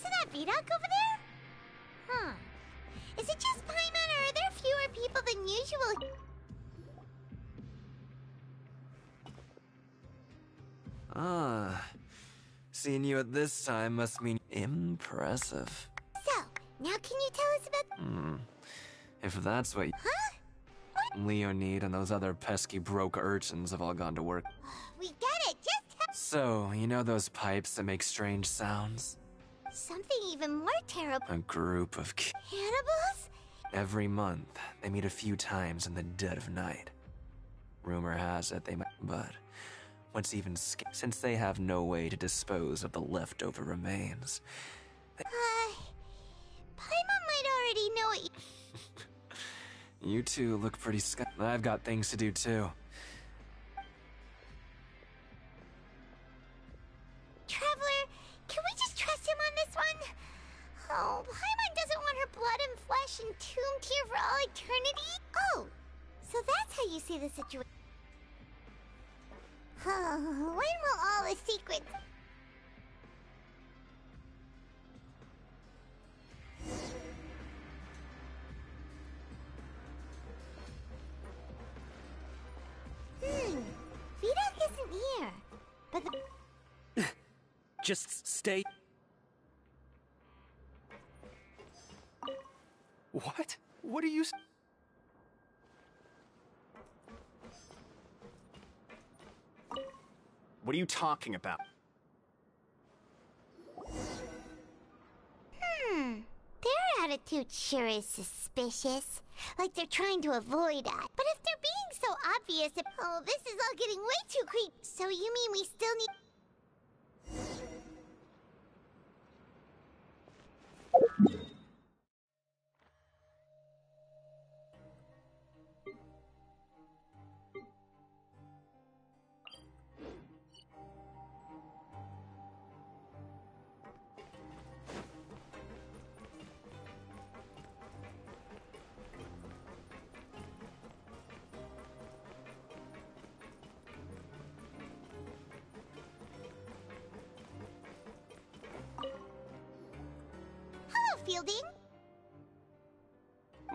Isn't that Vidoc over there? Huh. Is it just Paimon or are there fewer people than usual? Ah. Seeing you at this time must mean impressive. So, now can you tell us about... Hmm. If that's what Huh? Leonid and those other pesky broke urchins have all gone to work. We get it, just tell... So, you know those pipes that make strange sounds? Something even more terrible. A group of Cannibals? Every month, they meet a few times in the dead of night. Rumor has it they might, but what's even sc- since they have no way to dispose of the leftover remains. Uh... Paimon might already know you... You two look pretty sc- I've got things to do too. Entombed here for all eternity? Oh, so that's how you see the situation. When will all the secrets... Hmm, Vidoc isn't here. But the... Just stay. What? What are you? What are you talking about? Hmm. Their attitude sure is suspicious. Like they're trying to avoid us. But if they're being so obvious, oh, this is all getting way too creepy. So you mean we still need...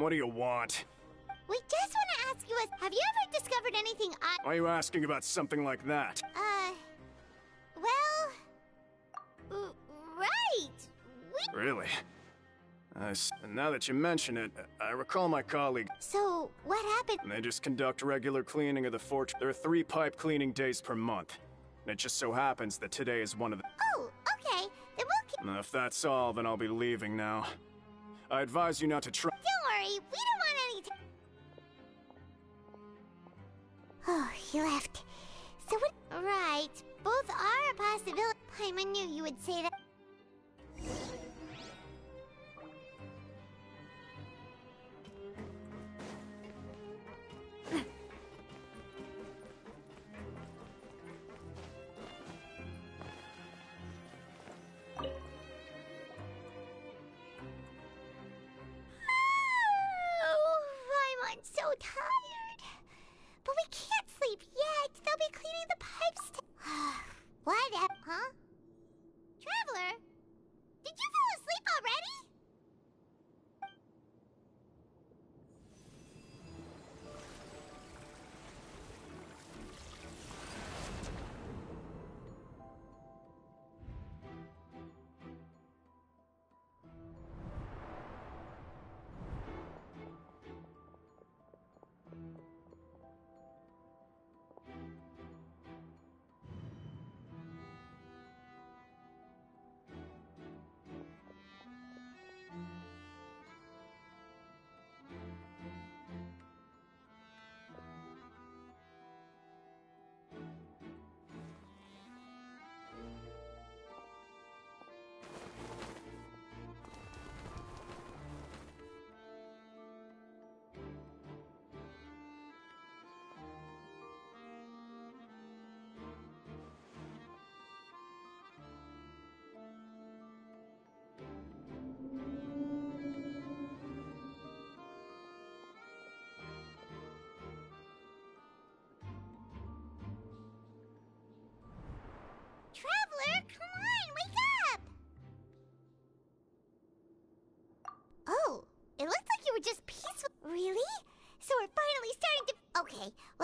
What do you want? We just want to ask you, have you ever discovered anything odd? Why are you asking about something like that? Uh, well, right. We. Really? I s- now that you mention it, I recall my colleague. So what happened? They just conduct regular cleaning of the fort. There are three pipe cleaning days per month. And it just so happens that today is one of the. Oh, okay. Then we'll. Keep- If that's all, then I'll be leaving now. I advise you not to try. Worry, we don't want any. Oh, he left. So what? Right. Both are a possibility. Paimon knew you would say that.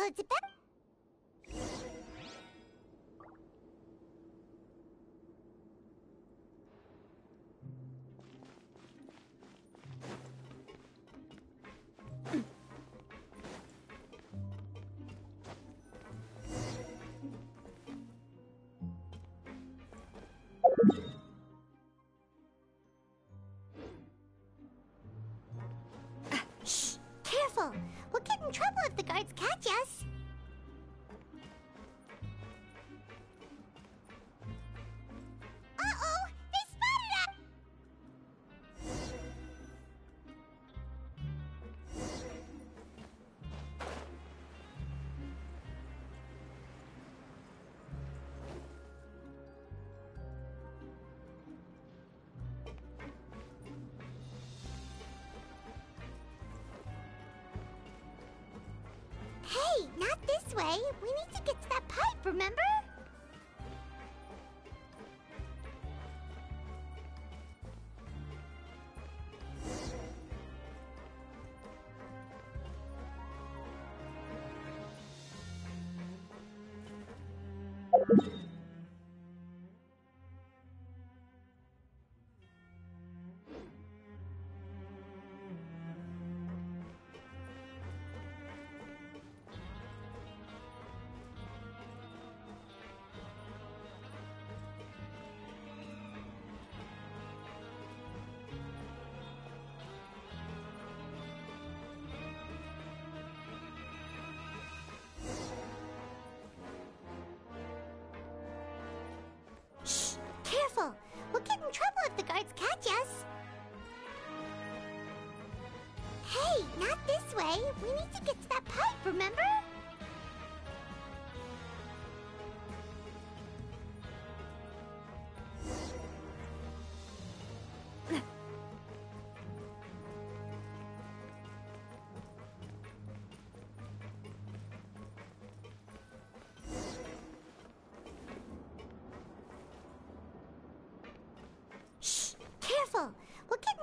おう guards catch us. This way. We need to get to that pipe, remember?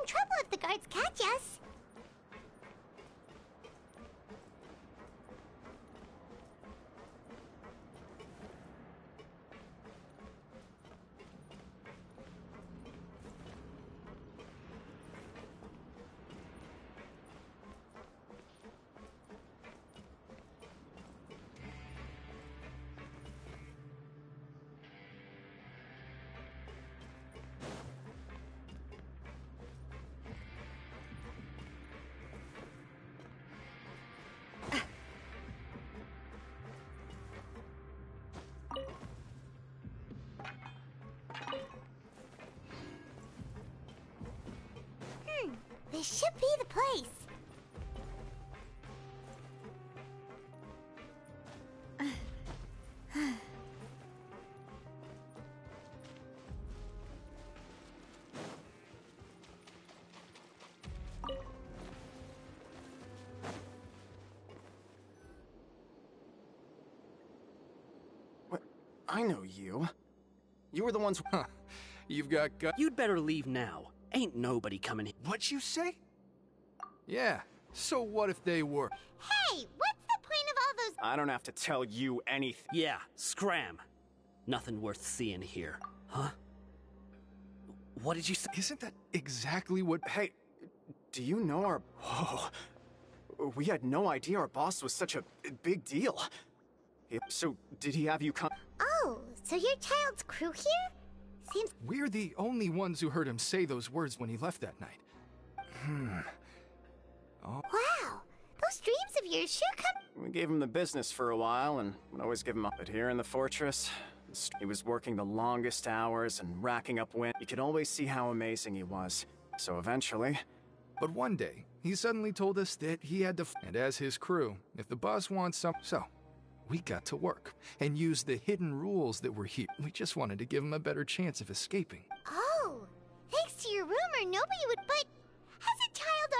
In trouble if the guards catch us. Should be the place. What? I know you. You were the ones. Huh. You've got gut. You'd better leave now. Ain't nobody coming here. What you say? Yeah. So what if they were? Hey, what's the point of all those? I don't have to tell you anything. Yeah, scram. Nothing worth seeing here. Huh? What did you say? Isn't that exactly what? Hey, do you know our. Whoa. We had no idea our boss was such a big deal. So, did he have you come? Oh, so your child's crew here? Seems. We're the only ones who heard him say those words when he left that night. Hmm. Oh, Wow, those dreams of yours sure come. We gave him the business for a while and would always give him up. But here in the fortress, he was working the longest hours and racking up wind. You could always see how amazing he was. So eventually, but one day he suddenly told us that he had to. F- and as his crew, if the boss wants some, so we got to work and used the hidden rules that were here. We just wanted to give him a better chance of escaping. Oh, thanks to your rumor, nobody would. But has a child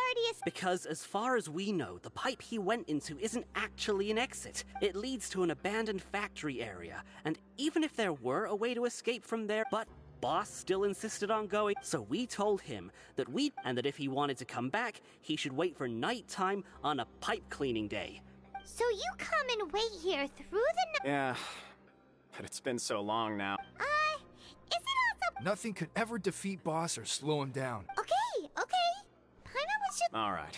already? Es- Because as far as we know, the pipe he went into isn't actually an exit. It leads to an abandoned factory area, and even if there were a way to escape from there, but boss still insisted on going, so we told him that we and that if he wanted to come back, he should wait for nighttime on a pipe cleaning day. So you come and wait here through the night. Yeah, but it's been so long now. Uh, is it also. Nothing could ever defeat Boss or slow him down. Okay, okay. All right.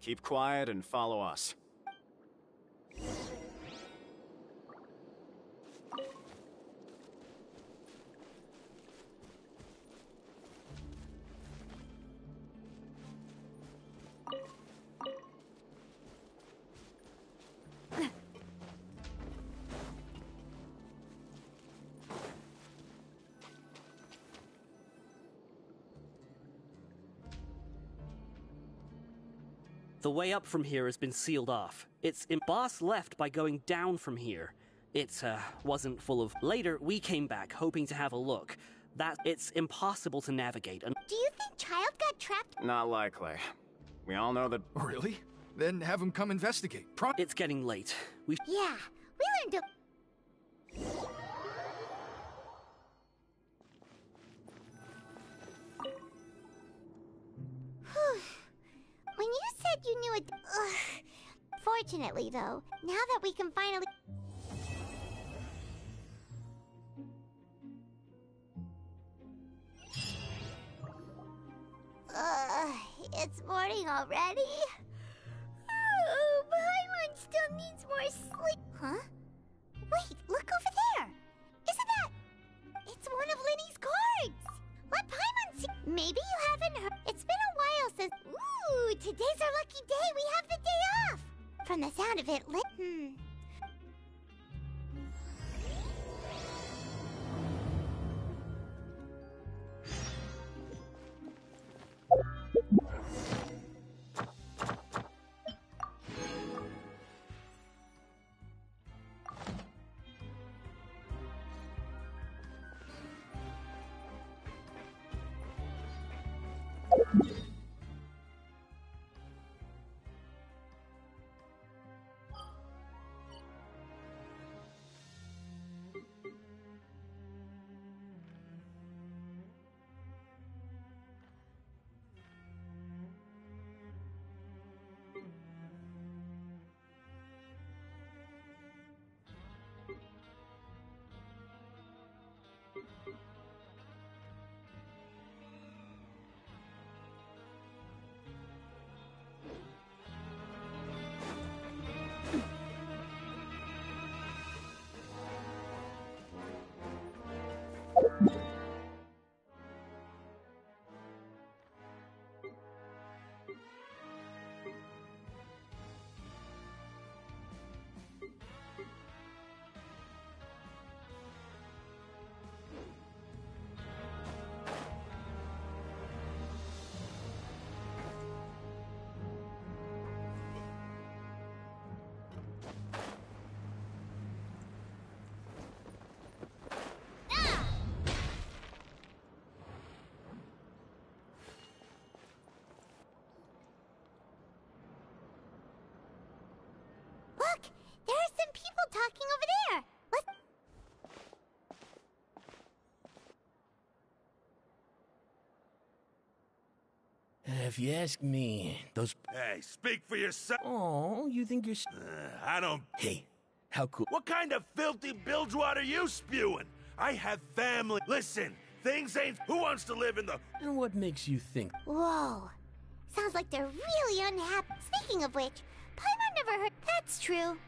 Keep quiet and follow us. Way up from here has been sealed off. It's im- boss left by going down from here. It uh, wasn't full of. Later, we came back hoping to have a look. That it's impossible to navigate. And Do you think Childe got trapped? Not likely. We all know that. Really? Then have him come investigate. Pro- it's getting late. We Yeah, we learned to. Whew. When you said you knew it. Ugh. Fortunately, though, now that we can finally. Ugh, it's morning already. Oh, Paimon still needs more sleep. Huh? Wait, look over there. Isn't that? It's one of Lyney's cards. Let Paimon see. Maybe you haven't heard. Today's our lucky day. We have the day off. From the sound of it. Hmm. Talking over there. Let's. If you ask me, those. Hey, speak for yourself. Oh, you think you're. s- Uh, I don't. Hey, how cool. What kind of filthy bilge water you spewing? I have family. Listen, things ain't. Who wants to live in the. And what makes you think? Whoa. Sounds like they're really unhappy. Speaking of which, Paimon never heard. That's true.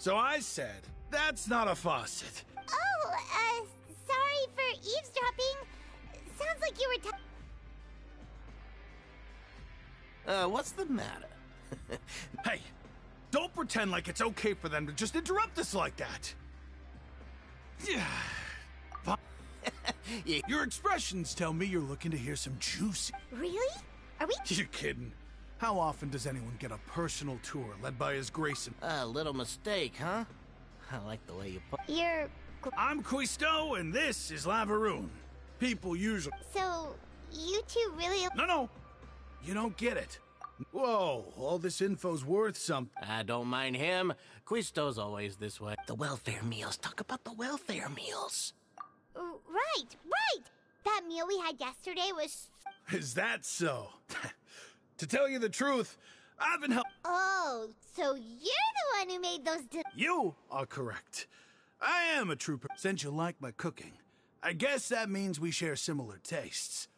So I said, that's not a faucet. Oh, uh, sorry for eavesdropping. Sounds like you were. talking. Uh, what's the matter? Hey, Don't pretend like it's okay for them to just interrupt us like that. Yeah. Your expressions tell me you're looking to hear some juicy. Really? Are we? You're kidding. How often does anyone get a personal tour led by His Grace and... A little mistake, huh? I like the way you put. You're. I'm Quisto, and this is Lavaroon. People usually... So, you two really. No, no. You don't get it. Whoa, all this info's worth something. I don't mind him. Quisto's always this way. The welfare meals. Talk about the welfare meals. Right, right! That meal we had yesterday was. Is that so? to tell you the truth, I've been help. Oh, so you're the one who made those. You are correct. I am a trooper. Since you like my cooking, I guess that means we share similar tastes.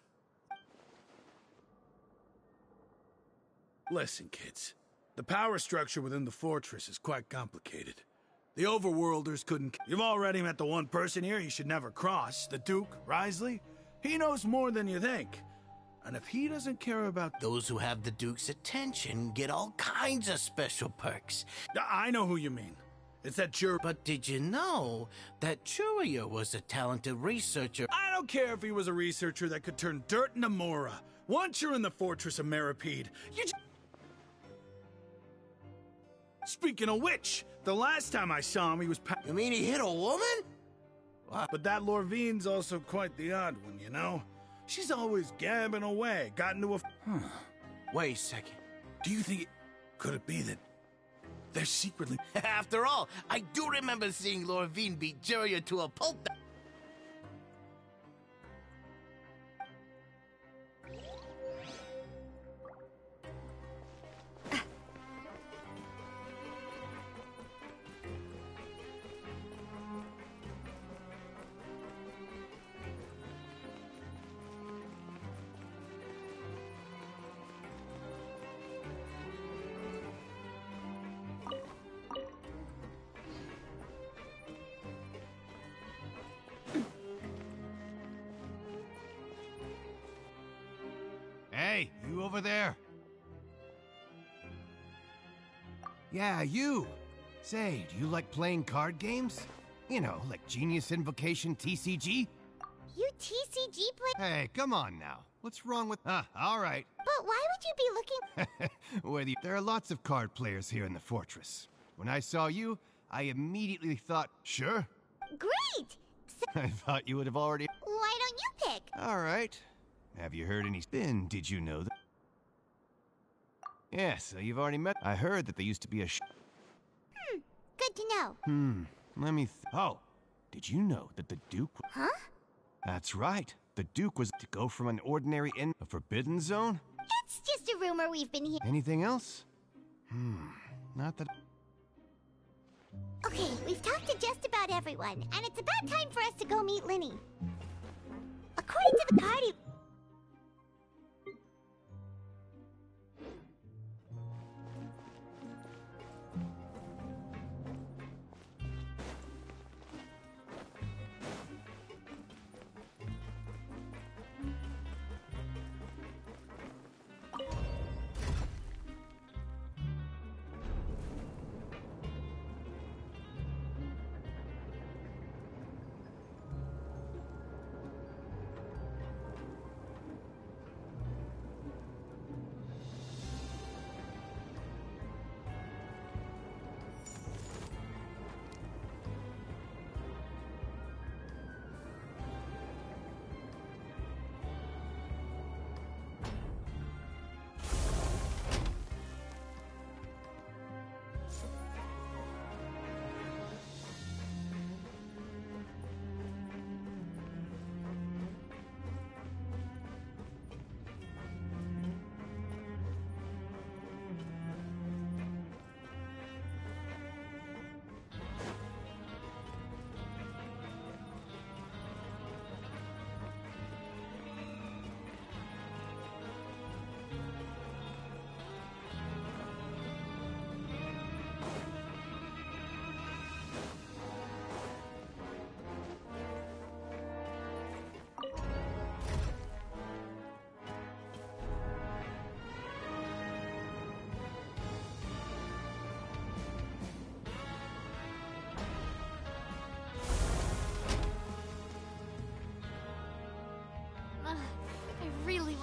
Listen, kids. The power structure within the fortress is quite complicated. The overworlders couldn't. You've already met the one person here you should never cross, the Duke, Wriothesley. He knows more than you think. And if he doesn't care about. Those who have the Duke's attention get all kinds of special perks. I know who you mean. It's that jur. But did you know that Churia was a talented researcher? I don't care if he was a researcher that could turn dirt into Mora. Once you're in the fortress of Meropide, you just... Speaking of which, the last time I saw him, he was pa- You mean he hit a woman? But that Lorvine's also quite the odd one, you know? She's always gabbing away, got into a... Wait a second. Do you think it... Could it be that they're secretly... After all, I do remember seeing Lorvine beat Juria to a pulp. Over there? Yeah, you. Say, do you like playing card games? You know, like Genius Invocation TCG? you TCG play. Hey, come on now. What's wrong with. Ah, all right. But why would you be looking. Whether you... There are lots of card players here in the fortress. When I saw you, I immediately thought, sure. Great! So, I thought you would have already. why don't you pick? All right. Have you heard any spin? Did you know that? Yeah, so you've already met. I heard that there used to be a. Sh- Hmm, good to know. hmm. Let me. Th- oh, did you know that the Duke? Huh? That's right. The Duke was to go from an ordinary in a forbidden zone. It's just a rumor we've been hearing. Anything else? Hmm. Not that. Okay, we've talked to just about everyone, and it's about time for us to go meet Lyney. According to the party.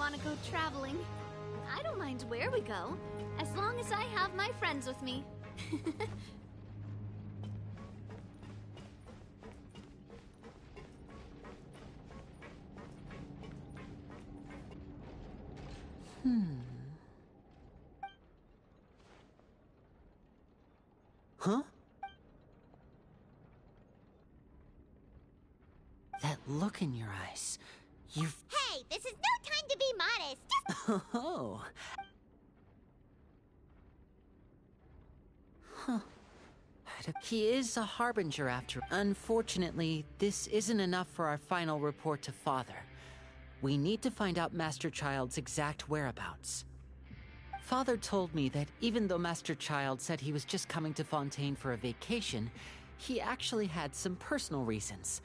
Want to go traveling. I don't mind where we go, as long as I have my friends with me. Hmm. Huh? That look in your eyes. You've. This is no time to be modest. Oh. Huh. He is a harbinger after. Unfortunately, this isn't enough for our final report to Father. We need to find out Master Childe's exact whereabouts. Father told me that even though Master Childe said he was just coming to Fontaine for a vacation, he actually had some personal reasons.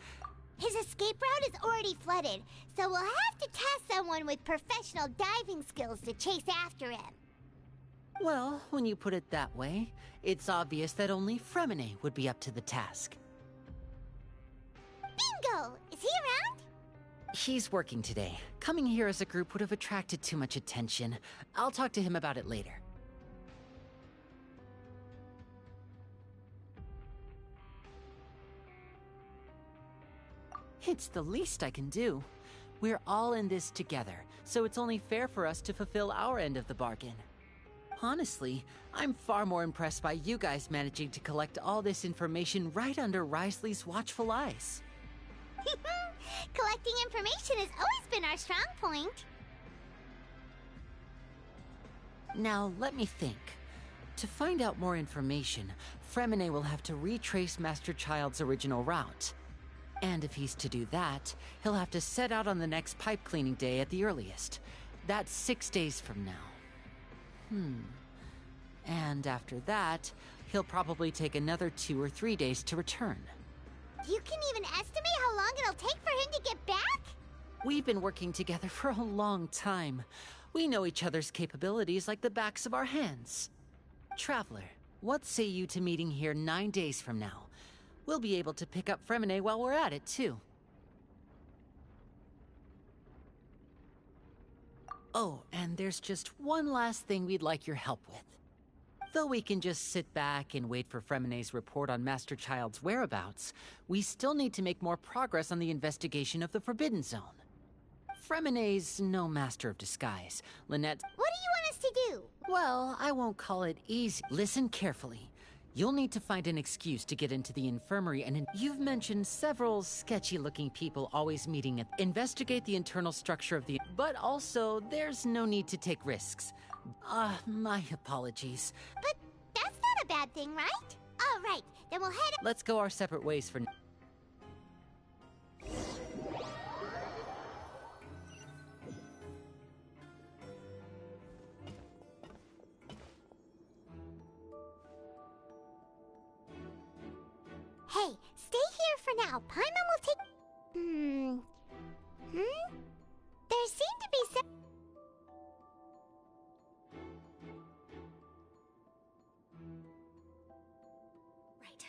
His escape route is already flooded, so we'll have to task someone with professional diving skills to chase after him. Well, when you put it that way, it's obvious that only Freminet would be up to the task. Bingo! Is he around? He's working today. Coming here as a group would have attracted too much attention. I'll talk to him about it later. It's the least I can do. We're all in this together, so it's only fair for us to fulfill our end of the bargain. Honestly, I'm far more impressed by you guys managing to collect all this information right under Wriothesley's watchful eyes. Collecting information has always been our strong point. Now, let me think. To find out more information, Freminet will have to retrace Master Childe's original route. And if he's to do that, he'll have to set out on the next pipe cleaning day at the earliest. That's six days from now. Hmm. And after that, he'll probably take another two or three days to return. You can even estimate how long it'll take for him to get back? We've been working together for a long time. We know each other's capabilities like the backs of our hands. Traveler, what say you to meeting here nine days from now? We'll be able to pick up Freminet while we're at it, too. Oh, and there's just one last thing we'd like your help with. Though we can just sit back and wait for Freminet's report on Master Childe's whereabouts, we still need to make more progress on the investigation of the Forbidden Zone. Freminet's no master of disguise. Lynette. What do you want us to do? Well, I won't call it easy. Listen carefully. You'll need to find an excuse to get into the infirmary, and in- you've mentioned several sketchy looking people always meeting at. Investigate the internal structure of the. But also, there's no need to take risks. Ah, my apologies. But that's not a bad thing, right? All right, then we'll head. Let's go our separate ways for. n- for now. Paimon will take. Hmm. Hmm? There seem to be some. Right.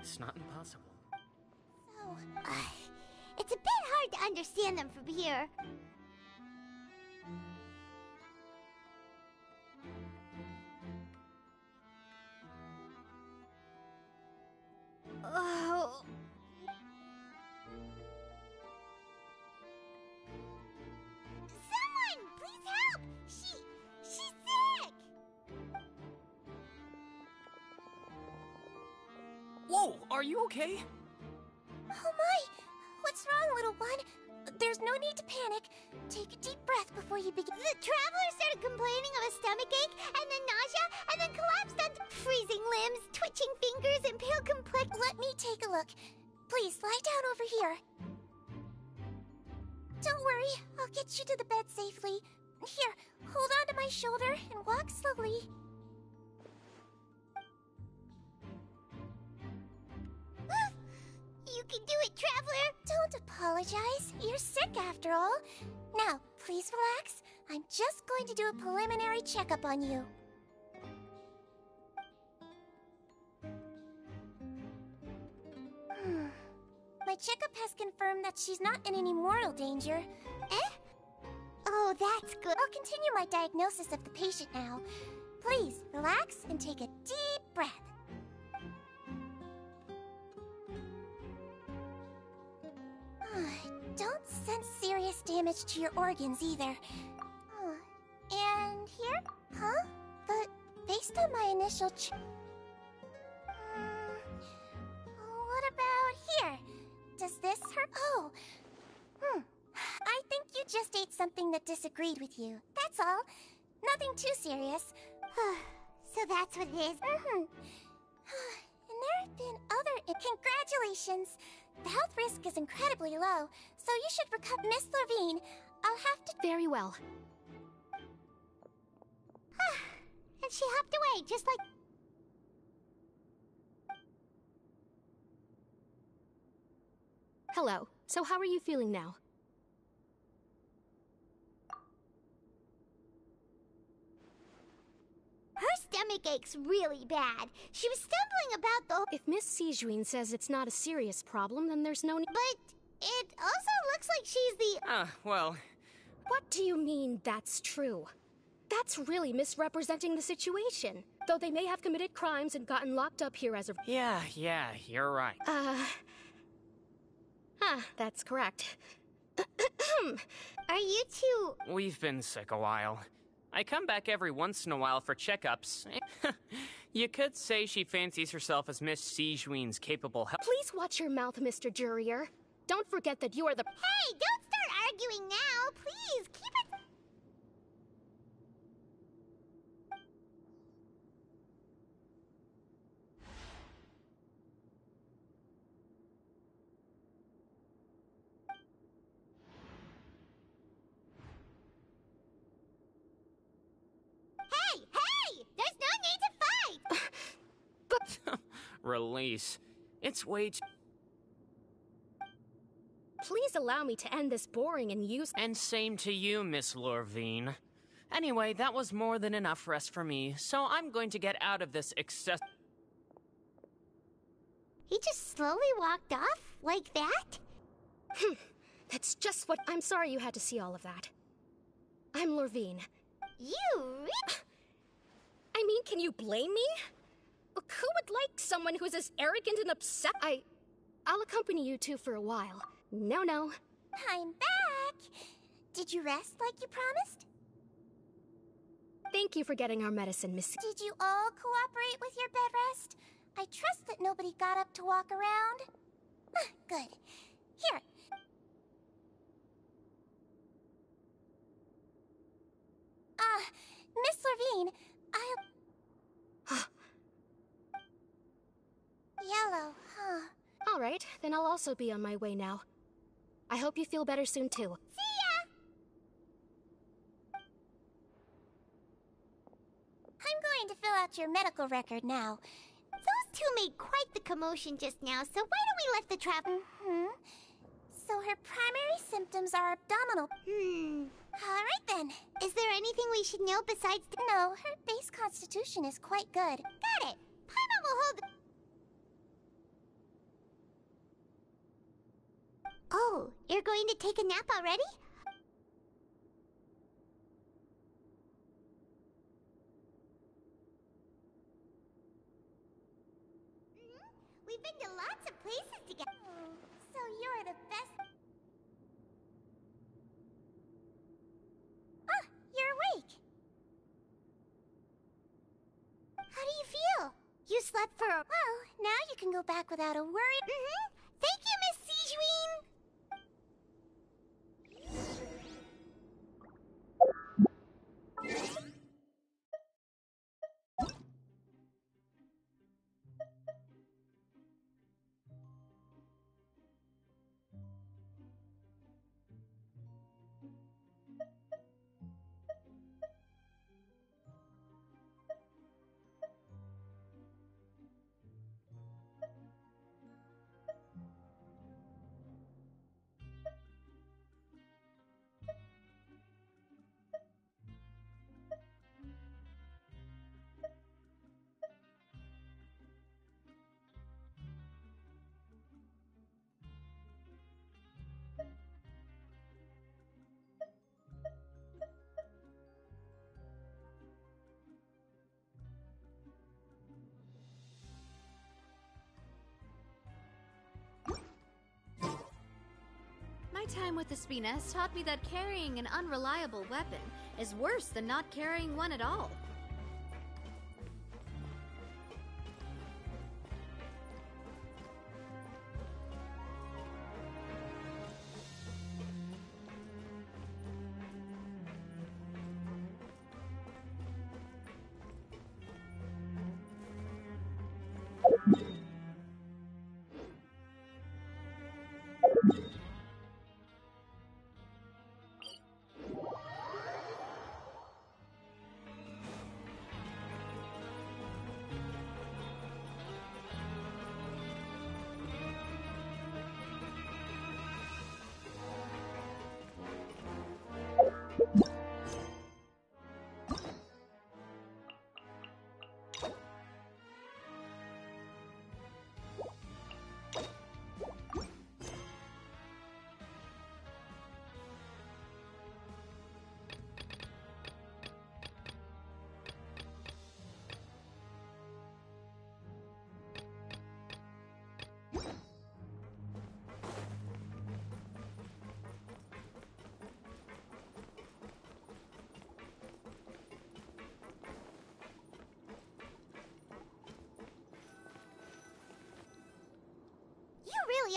It's not impossible. So, uh, it's a bit hard to understand them from here. Oh. Are you okay? Oh my! What's wrong, little one? There's no need to panic. Take a deep breath before you begin. The traveler started complaining of a stomach ache, and then nausea, and then collapsed on freezing limbs, twitching fingers, and pale complexion. Let me take a look. Please lie down over here. Don't worry, I'll get you to the bed safely. Here, hold on to my shoulder and walk slowly. You can do it, Traveler! Don't apologize. You're sick after all. Now, please relax. I'm just going to do a preliminary checkup on you. My checkup has confirmed that she's not in any mortal danger. Eh? Oh, that's good. I'll continue my diagnosis of the patient now. Please, relax and take a deep breath. Don't sense serious damage to your organs either. And here? Huh? But based on my initial ch- Hmm, What about here? Does this hurt? Oh. Hmm. I think you just ate something that disagreed with you. That's all. Nothing too serious. so that's what it is. Mm-hmm. And there have been other. Congratulations! The health risk is incredibly low, so you should recover. Miss Levine, I'll have to. Very well. and she hopped away, just like. Hello. So how are you feeling now? Her stomach aches really bad. She was stumbling about the. If Miss Sigewinne says it's not a serious problem, then there's no need. But it also looks like she's the. Ah, well. What do you mean that's true? That's really misrepresenting the situation. Though they may have committed crimes and gotten locked up here as a. Yeah, yeah, you're right. Uh. Huh, that's correct. Are you two. We've been sick a while. I come back every once in a while for checkups. you could say she fancies herself as Miss Sigewinne's capable help. Please watch your mouth, Mr. Jurier. Don't forget that you are the. Hey, don't start arguing now! Please, keep it. Hey, hey! There's no need to fight! Release. It's way too. Please allow me to end this boring and use. And same to you, Miss Lorvine. Anyway, that was more than enough rest for me, so I'm going to get out of this excess. He just slowly walked off like that? Hmm. That's just what. I'm sorry you had to see all of that. I'm Lorvine. You I mean, can you blame me? Who would like someone who's as arrogant and upset? I. I'll accompany you two for a while. No, no. I'm back! Did you rest like you promised? Thank you for getting our medicine, Miss. Did you all cooperate with your bed rest? I trust that nobody got up to walk around. Ah, Good. Here. Ah, Miss Levine, I'll. Yellow, huh? All right, then I'll also be on my way now. I hope you feel better soon, too. See ya! I'm going to fill out your medical record now. Those two made quite the commotion just now, so why don't we let the trap. hmm. So her primary symptoms are abdominal. Hmm. Alright then. Is there anything we should know besides. No, her base constitution is quite good. Got it. Paimon will hold. Oh, you're going to take a nap already? We've been to lots of places together. so you're the best. Ah, you're awake. How do you feel? You slept for a. Well, now you can go back without a worry. Mm-hmm. Thank My time with the Spina has taught me that carrying an unreliable weapon is worse than not carrying one at all.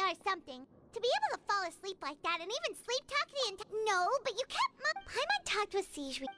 Are something. To be able to fall asleep like that and even sleep talk the entire. No, but you kept. My- Paimon talked with Sigewinne.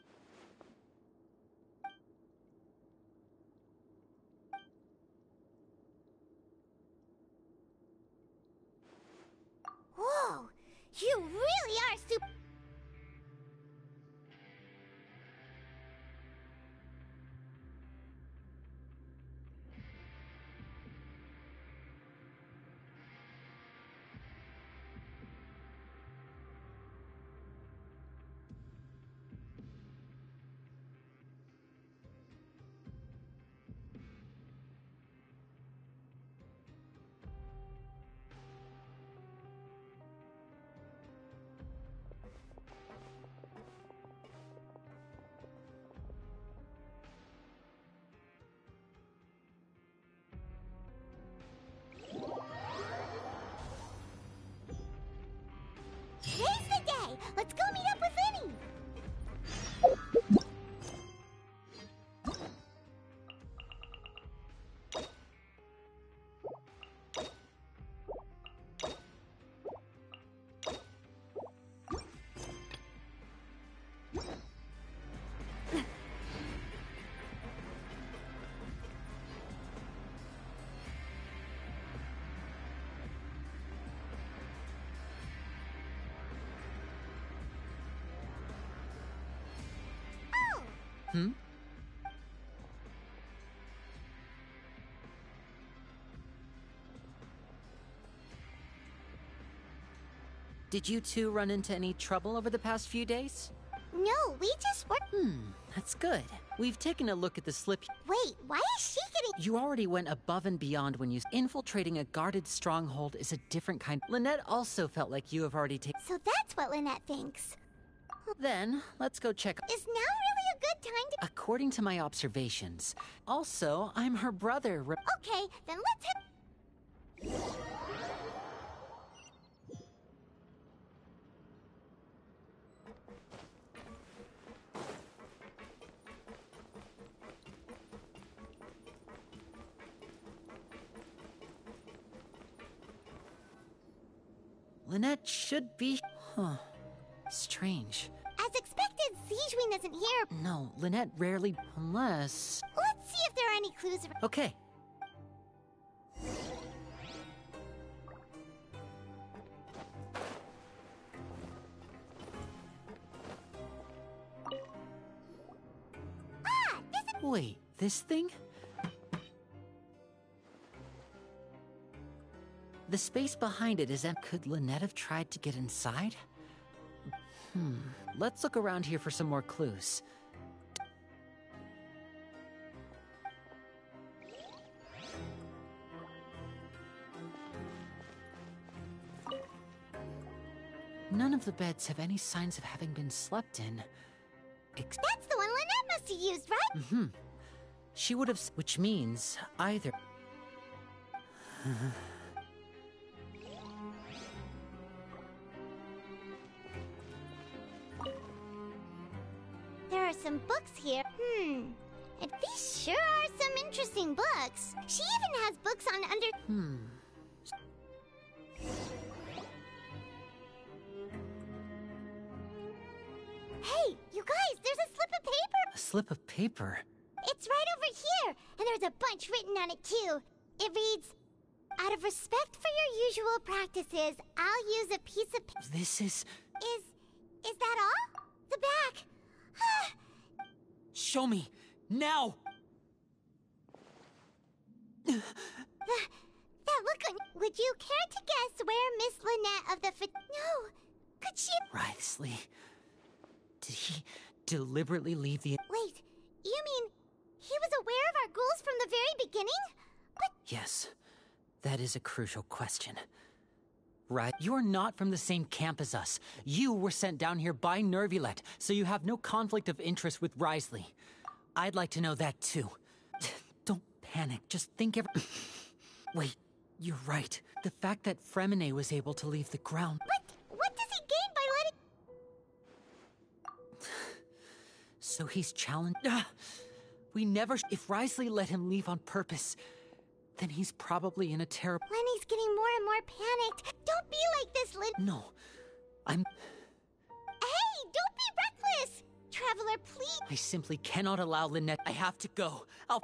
Hmm? Did you two run into any trouble over the past few days? No, we just were. Hmm, that's good. We've taken a look at the slip. Wait, why is she getting. You already went above and beyond when you. Infiltrating a guarded stronghold is a different kind. Lynette also felt like you have already taken. So that's what Lynette thinks. Then, let's go check. Is now really a good time to. According to my observations. Also, I'm her brother. Okay, then let's head. Lynette should be. Huh. Strange. As expected, Sigewinne isn't here. No, Lynette rarely. Unless. Let's see if there are any clues. ar- Okay. Ah, this is. Wait, this thing? The space behind it is em- Could Lynette have tried to get inside? Hmm. Let's look around here for some more clues. None of the beds have any signs of having been slept in. Ex- That's the one Lynette must have used, right? hmm. She would have. Which means either. Some books here. Hmm. And these sure are some interesting books. She even has books on under. Hmm. Hey, you guys, there's a slip of paper. A slip of paper. It's right over here, and there's a bunch written on it too. It reads, "Out of respect for your usual practices, I'll use a piece of." pa-" This is. Is is that all? The back. Show me! Now! that, that look on. Would you care to guess where Miss Lynette of the? Fa- no. Could she? Wriothesley. Did he deliberately leave the. Wait. You mean he was aware of our goals from the very beginning? But Yes, that is a crucial question. Right, you're not from the same camp as us. You were sent down here by Neuvillette, so you have no conflict of interest with Wriothesley. I'd like to know that too. Don't panic, just think every. Wait, you're right. The fact that Freminet was able to leave the ground. But what does he gain by letting? So he's challenged. Ah! We never. If Wriothesley let him leave on purpose, then he's probably in a terrible. Lyney's getting more and more panicked. Don't be like this, Lynn. No, I'm. Hey, don't be reckless, traveler. Please. I simply cannot allow Lynette. I have to go. I'll.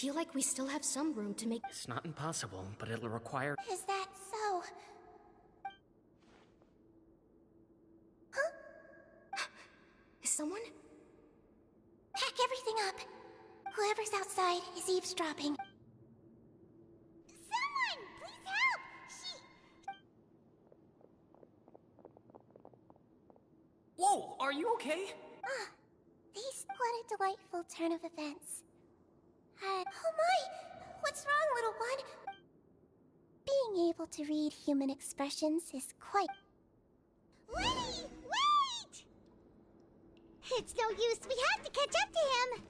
Feel like we still have some room to make. It's not impossible, but it'll require. Is that so? Huh? Is someone? Pack everything up. Whoever's outside is eavesdropping. Someone, please help! She. Whoa, are you okay? Ah, these. What a delightful turn of events. Uh, oh my! What's wrong, little one? Being able to read human expressions is quite. Lyney, wait! It's no use. We have to catch up to him.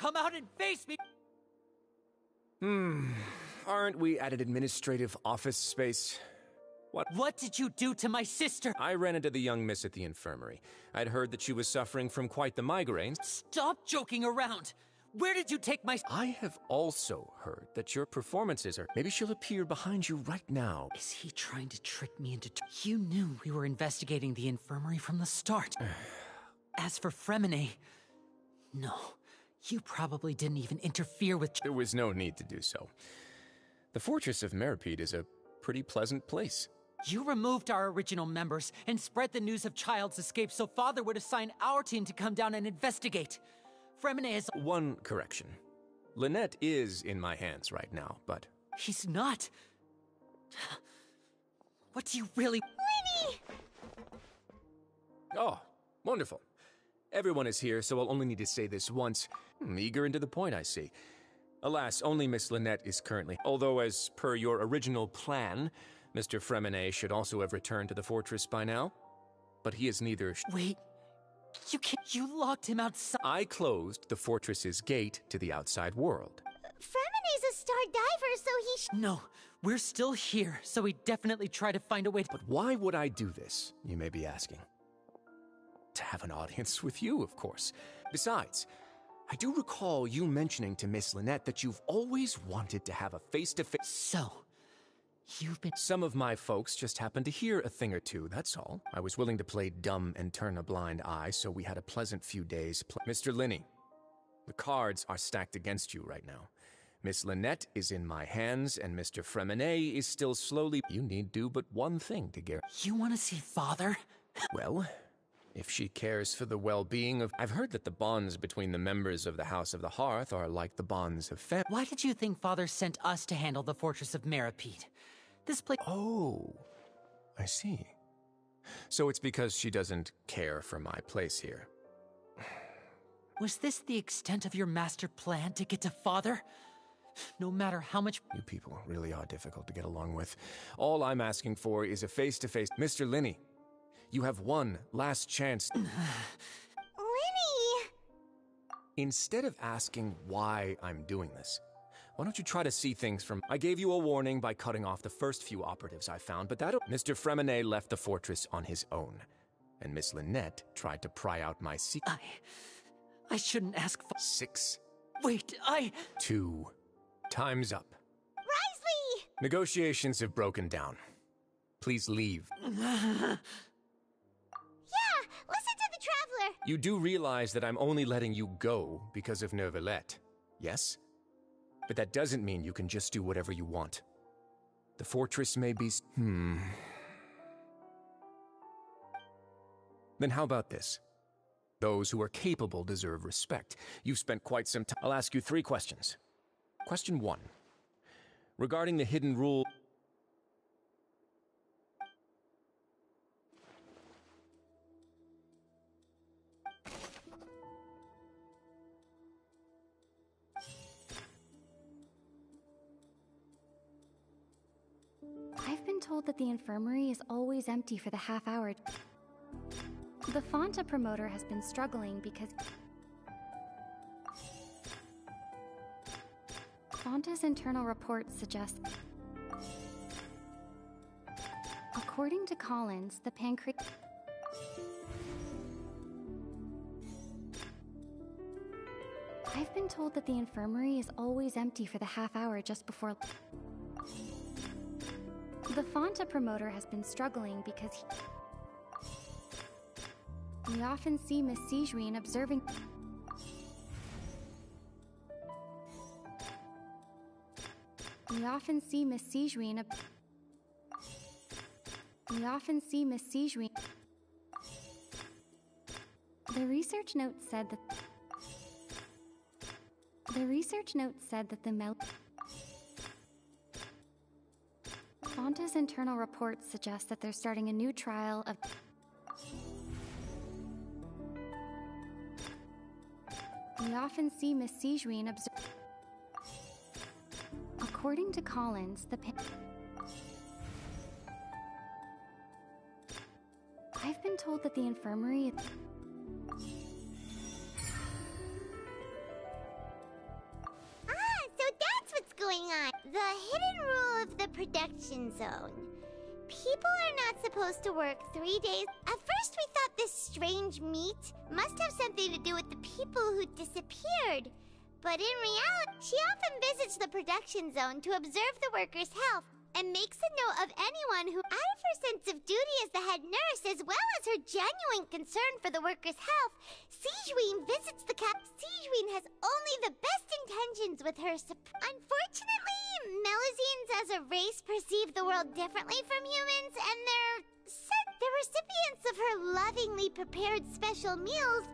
Come out and face me! Hmm. Aren't we at an administrative office space? What? What did you do to my sister? I ran into the young miss at the infirmary. I'd heard that she was suffering from quite the migraines. Stop joking around! Where did you take my. I have also heard that your performances are. Maybe she'll appear behind you right now. Is he trying to trick me into. T- you knew we were investigating the infirmary from the start. As for Freminet. No. You probably didn't even interfere with. There was no need to do so. The fortress of Meropide is a pretty pleasant place. You removed our original members and spread the news of Childe's escape so Father would assign our team to come down and investigate. Freminet is. One correction. Lynette is in my hands right now, but. He's not. What do you really. Lyney! Oh, wonderful. Everyone is here, so I'll only need to say this once. Hmm, eager and to the point, I see. Alas, only Miss Lynette is currently. Although, as per your original plan, Mr. Freminet should also have returned to the fortress by now. But he is neither. sh- Wait. You can't. You locked him outside. I closed the fortress's gate to the outside world. Freminet's a star diver, so he sh- No, we're still here, so we definitely try to find a way to. But why would I do this, you may be asking? To have an audience with you, of course. Besides, I do recall you mentioning to Miss Lynette that you've always wanted to have a face to face. So, You've been. Some of my folks just happened to hear a thing or two, that's all. I was willing to play dumb and turn a blind eye, so we had a pleasant few days. Mr. Lyney, the cards are stacked against you right now. Miss Lynette is in my hands, and Mr. Freminet is still slowly. You need do but one thing to guarantee. You want to see father? Well, if she cares for the well being of. I've heard that the bonds between the members of the House of the Hearth are like the bonds of family. Why did you think father sent us to handle the fortress of Meropide? This place. Oh, I see. So it's because she doesn't care for my place here. Was this the extent of your master plan to get to father? No matter how much. You people really are difficult to get along with. All I'm asking for is a face to face. Mr. Lyney, you have one last chance. Lyney! Instead of asking why I'm doing this, why don't you try to see things from. I gave you a warning by cutting off the first few operatives I found, but that. Mr. Freminet left the fortress on his own, and Miss Lynette tried to pry out my secret. I. I shouldn't ask for. Six. Wait, I. Two. Time's up. Wriothesley! Negotiations have broken down. Please leave. You do realize that I'm only letting you go because of Neuvillette, yes? But that doesn't mean you can just do whatever you want. The fortress may be. Hmm. Then how about this? Those who are capable deserve respect. You've spent quite some time. I'll ask you three questions. Question one Regarding the hidden rule. Told that the infirmary is always empty for the half hour. The Fonta promoter has been struggling because. Fonta's internal reports suggest. According to Collins, the pancreas. I've been told that the infirmary is always empty for the half hour just before. The Fonta promoter has been struggling because he... We often see Miss Sigewinne observing... We often see Miss Sigewinne... ob- We often see Miss Sigewinne... The research note said that... The research note said that the Mel... Fonta's internal reports suggest that they're starting a new trial of. We often see Miss Sigewinne observe. According to Collins, the. I've been told that the infirmary. The hidden rule of the production zone. People are not supposed to work three days. At first, we thought this strange meat must have something to do with the people who disappeared. But in reality, she often visits the production zone to observe the workers' health and makes a note of anyone who, out of her sense of duty as the head nurse, as well as her genuine concern for the workers' health, Sigewinne visits the cap. Sigewinne has only the best intentions with her. Unfortunately, Melusines as a race perceive the world differently from humans, and they're the recipients of her lovingly prepared special meals.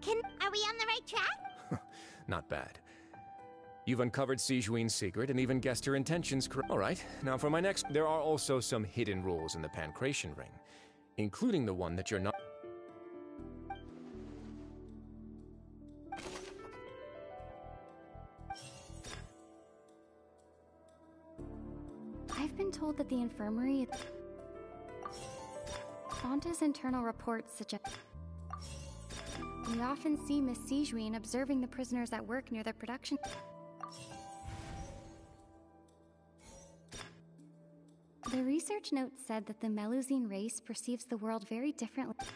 Can are we on the right track? Not bad. You've uncovered Sigewinne's secret and even guessed her intentions correct. All right, now for my next. There are also some hidden rules in the Pankration Ring, including the one that you're not. I've been told that the infirmary. Fonta's internal reports suggest. We often see Miss Sigewinne observing the prisoners at work near the production. The research note said that the Melusine race perceives the world very differently.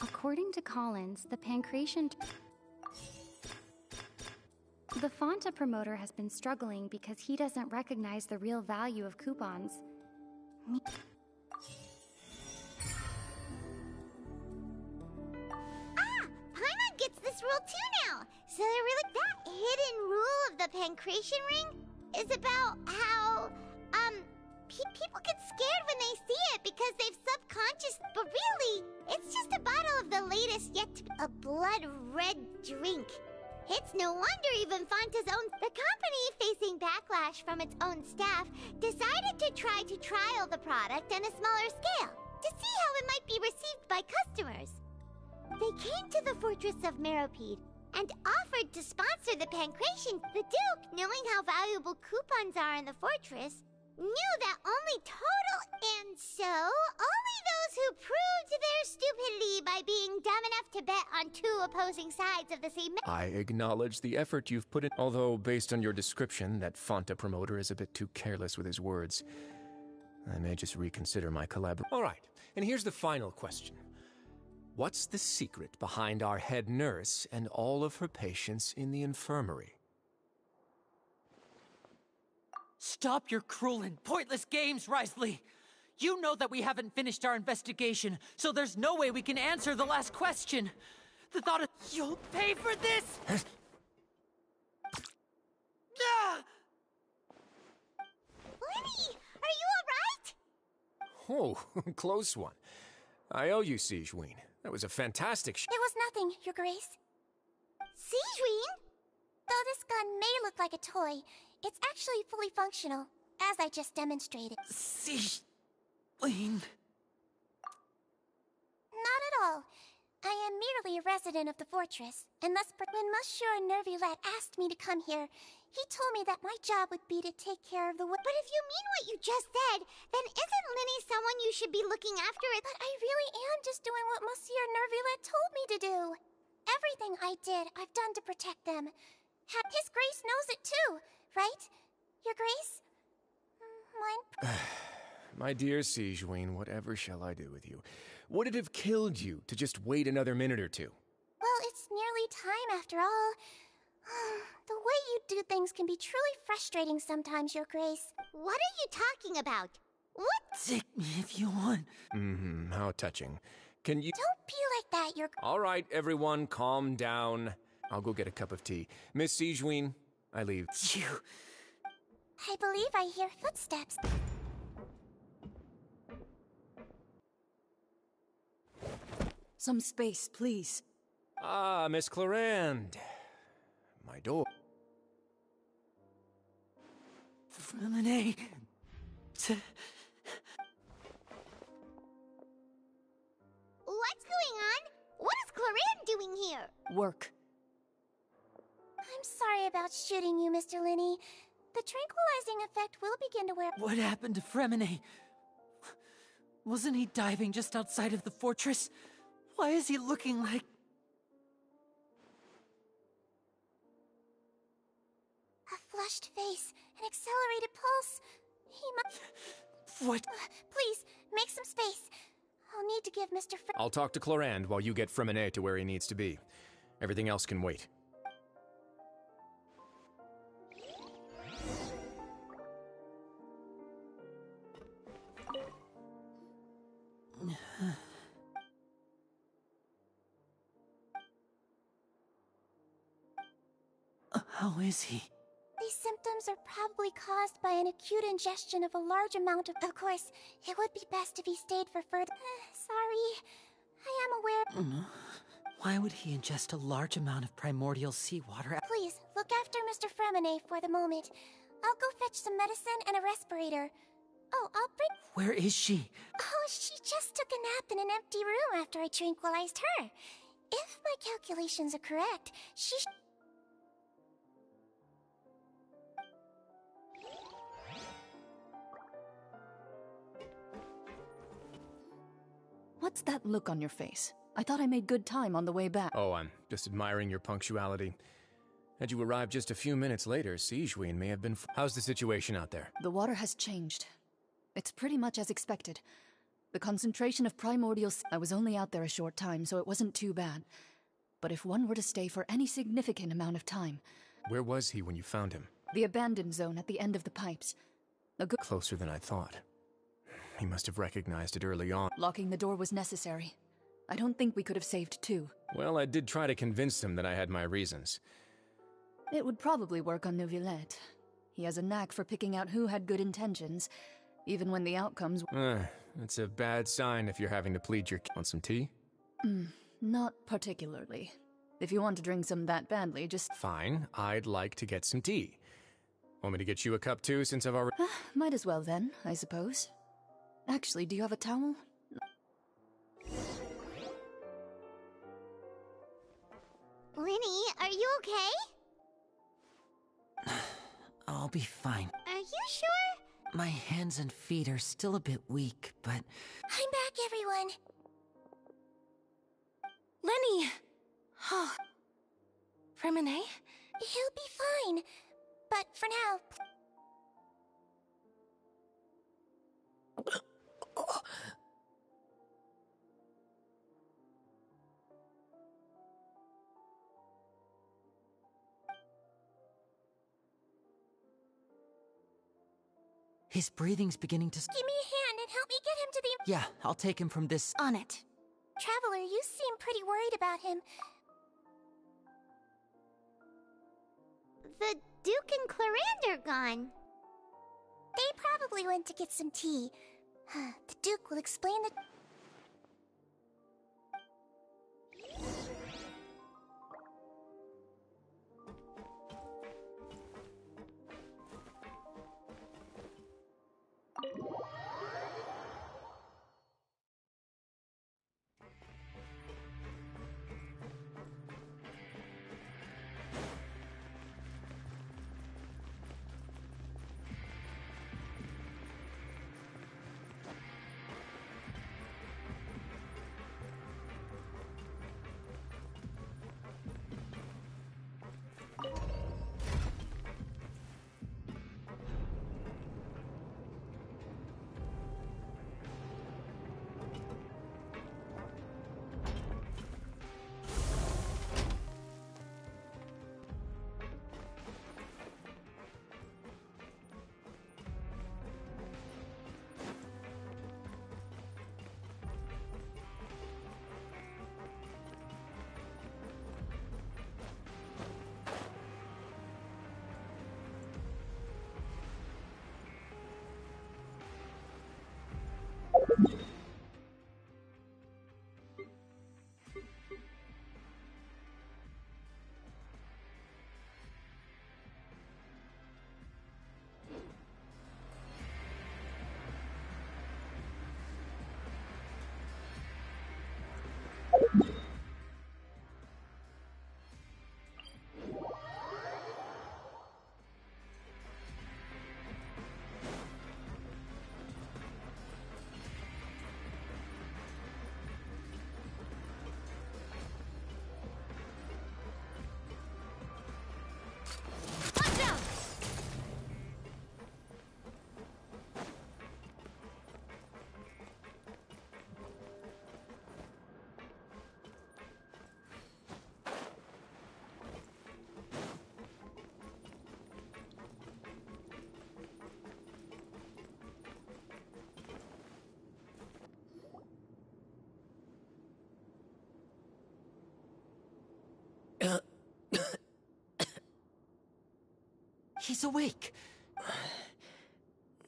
According to Collins, the Pankration. The Fonta promoter has been struggling because he doesn't recognize the real value of coupons. Me- Ah! This rule too now! So they're really. That hidden rule of the Pankration Ring is about how, um, pe- people get scared when they see it because they've subconscious. But really, it's just a bottle of the latest yet to be a blood red drink. It's no wonder even Fonta's own the company facing backlash from its own staff decided to try to trial the product on a smaller scale to see how it might be received by customers. They came to the fortress of Meropede and offered to sponsor the pankration. The Duke, knowing how valuable coupons are in the fortress, knew that only total and so only those who proved their stupidity by being dumb enough to bet on two opposing sides of the same I acknowledge the effort you've put in, although, based on your description, that Fonta promoter is a bit too careless with his words. I may just reconsider my collab. All right, and here's the final question What's the secret behind our head nurse and all of her patients in the infirmary? Stop your cruel and pointless games, Wriothesley! You know that we haven't finished our investigation, so there's no way we can answer the last question. The thought of you'll pay for this! Ah! Lyney, are you alright? Oh, close one. I owe you, Sigewinne. That was a fantastic sh- It was nothing, Your Grace. Sigewinne? Though this gun may look like a toy, it's actually fully functional, as I just demonstrated. Sigewinne. Not at all. I am merely a resident of the fortress, and thus when Monsieur Neuvillette asked me to come here, he told me that my job would be to take care of the But if you mean what you just said, then isn't Lyney someone you should be looking after it? But I really am just doing what Monsieur Neuvillette told me to do. Everything I did, I've done to protect them. His Grace knows it too, right? Your Grace? Mine My dear Sigewinne, whatever shall I do with you? Would it have killed you to just wait another minute or two? Well, it's nearly time after all. the way you do things can be truly frustrating sometimes, Your Grace. What are you talking about? What? Take me if you want. Mm-hmm, how touching. Can you... Don't be like that, Your All right, everyone, calm down. I'll go get a cup of tea. Miss Sigewinne, I leave. You... I believe I hear footsteps. Some space, please. Ah, Miss Clorinde. My door. Freminet. What's going on? What is Clorinde doing here? Work. I'm sorry about shooting you, Mr. Lyney. The tranquilizing effect will begin to wear. What happened to Freminet? Wasn't he diving just outside of the fortress? Why is he looking like. A flushed face, an accelerated pulse. He must. What? Uh, please, make some space. I'll need to give Mr. Fr- I'll talk to Clorinde while you get Freminet to where he needs to be. Everything else can wait. Uh, how is he? These symptoms are probably caused by an acute ingestion of a large amount of. Of course, it would be best if he stayed for further. Uh, sorry. I am aware. Oh, Why would he ingest a large amount of primordial seawater? Please, look after Mr. Freminet for the moment. I'll go fetch some medicine and a respirator. Oh, I'll bring. Where is she? Oh, she just took a nap in an empty room after I tranquilized her. If my calculations are correct, she. What's that look on your face? I thought I made good time on the way back. Oh, I'm just admiring your punctuality. Had you arrived just a few minutes later, Sigewinne may have been. F- How's the situation out there? The water has changed. It's pretty much as expected. The concentration of primordial. s- I was only out there a short time, so it wasn't too bad. But if one were to stay for any significant amount of time, Where was he when you found him? The abandoned zone at the end of the pipes. A good Closer than I thought. He must have recognized it early on. locking the door was necessary. I don't think we could have saved two. Well, I did try to convince him that I had my reasons. It would probably work on Neuvillette. He has a knack for picking out who had good intentions, even when the outcomes. Uh, it's a bad sign if you're having to plead your. Want some tea? Mm, not particularly. If you want to drink some that badly, just. Fine, I'd like to get some tea. Want me to get you a cup too, since I've already. Might as well then, I suppose. Actually, do you have a towel? Lyney, are you okay? I'll be fine. Are you sure? My hands and feet are still a bit weak, but I'm back, everyone. Lyney! Oh. Remine? He'll be fine. But for now. his breathing's beginning to. Give me a hand and help me get him to the. Yeah, I'll take him from this. On it. Traveler, you seem pretty worried about him. The Duke and Clorinde are gone. They probably went to get some tea. the Duke will explain the. He's awake.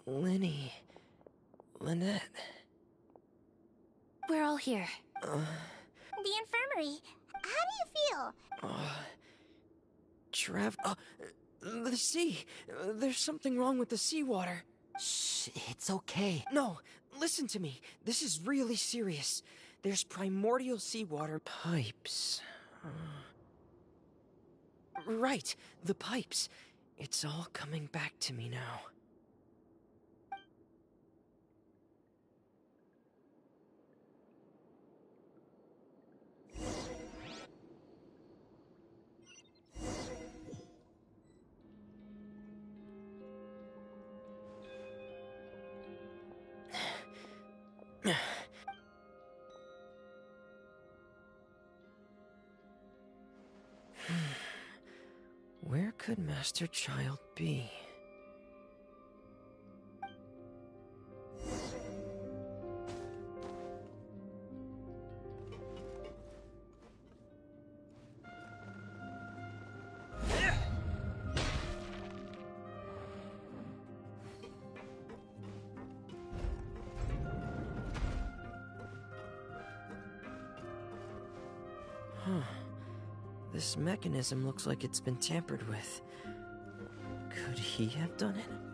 Lyney. Lynette. We're all here. The infirmary. How do you feel? Uh, Trav. Uh, the sea. Uh, there's something wrong with the seawater. Shh, it's okay. No, listen to me. This is really serious. There's primordial seawater pipes. Uh, right, the pipes. It's all coming back to me now. Master Childe be? Mechanism looks like it's been tampered with. Could he have done it?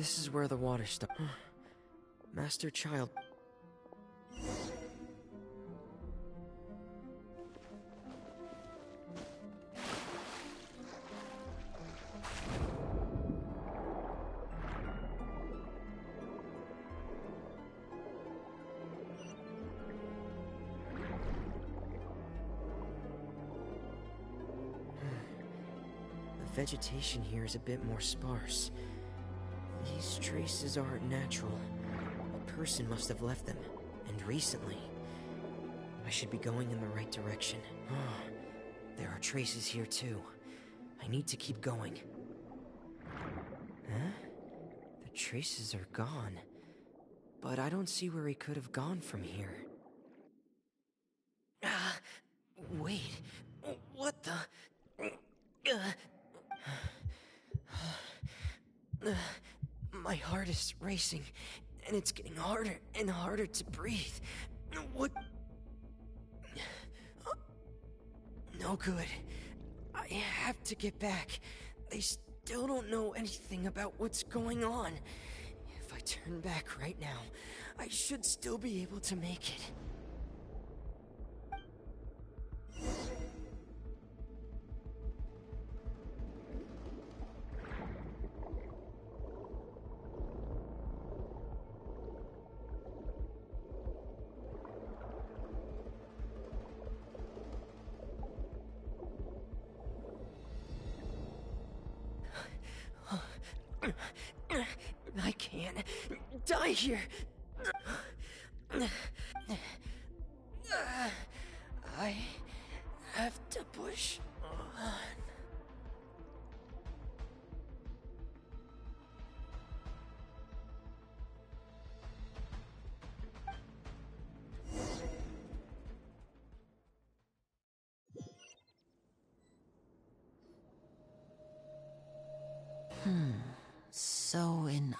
This is where the water stops. Master Childe. Vegetation here is a bit more sparse. These traces aren't natural. A person must have left them, and recently. I should be going in the right direction. Ah, there are traces here too. I need to keep going. Huh? The traces are gone. But I don't see where he could have gone from here. Ah, wait. What the? Uh, uh, my heart is racing, and it's getting harder and harder to breathe. What? No good. I have to get back. They still don't know anything about what's going on. If I turn back right now, I should still be able to make it.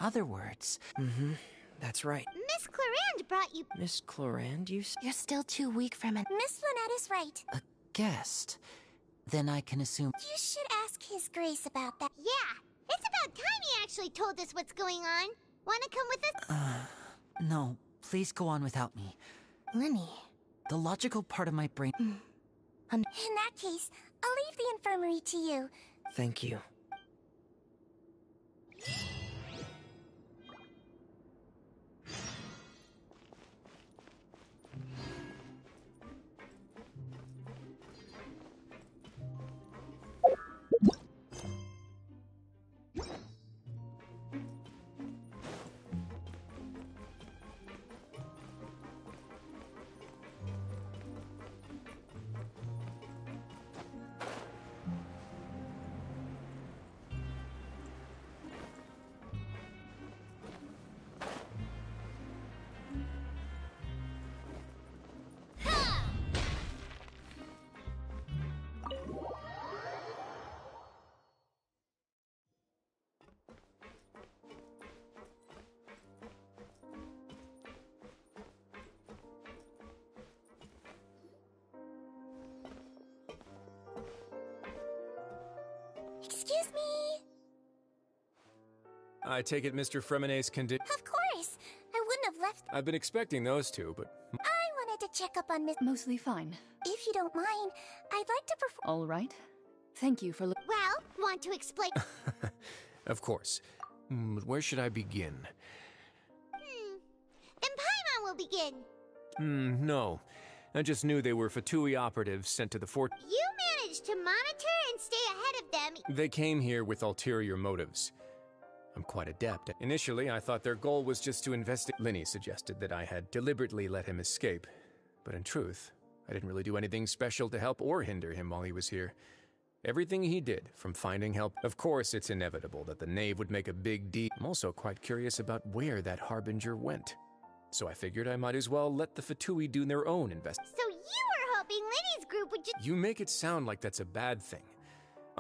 Other words, Mm-hmm. That's right. Miss Clorinde brought you. Miss Clorinde, you s- You're still too weak from it. Miss Lynette is right. a guest, then I can assume. You should ask His Grace about that. Yeah, it's about time he actually told us what's going on. Wanna come with us? Uh, no, please go on without me. Lyney. The logical part of my brain. In that case, I'll leave the infirmary to you. Thank you. Excuse me. I take it Mr. Freminet's condition. Of course. I wouldn't have left. I've been expecting those two, but I wanted to check up on Miss. Mostly fine. If you don't mind, I'd like to perform. All right. Thank you for. Li- Well, want to explain? of course. Hmm, but where should I begin? hmm. Then Paimon will begin. Hmm, no. I just knew they were Fatui operatives sent to the fort. You managed to monitor and stay ahead of them. They came here with ulterior motives. I'm quite adept. Initially, I thought their goal was just to investigate. Lyney suggested that I had deliberately let him escape. But in truth, I didn't really do anything special to help or hinder him while he was here. Everything he did, from finding help. Of course, it's inevitable that the knave would make a big deal. I'm also quite curious about where that harbinger went. So I figured I might as well let the Fatui do their own investigation. So you were hoping Lyney's group would just. You make it sound like that's a bad thing.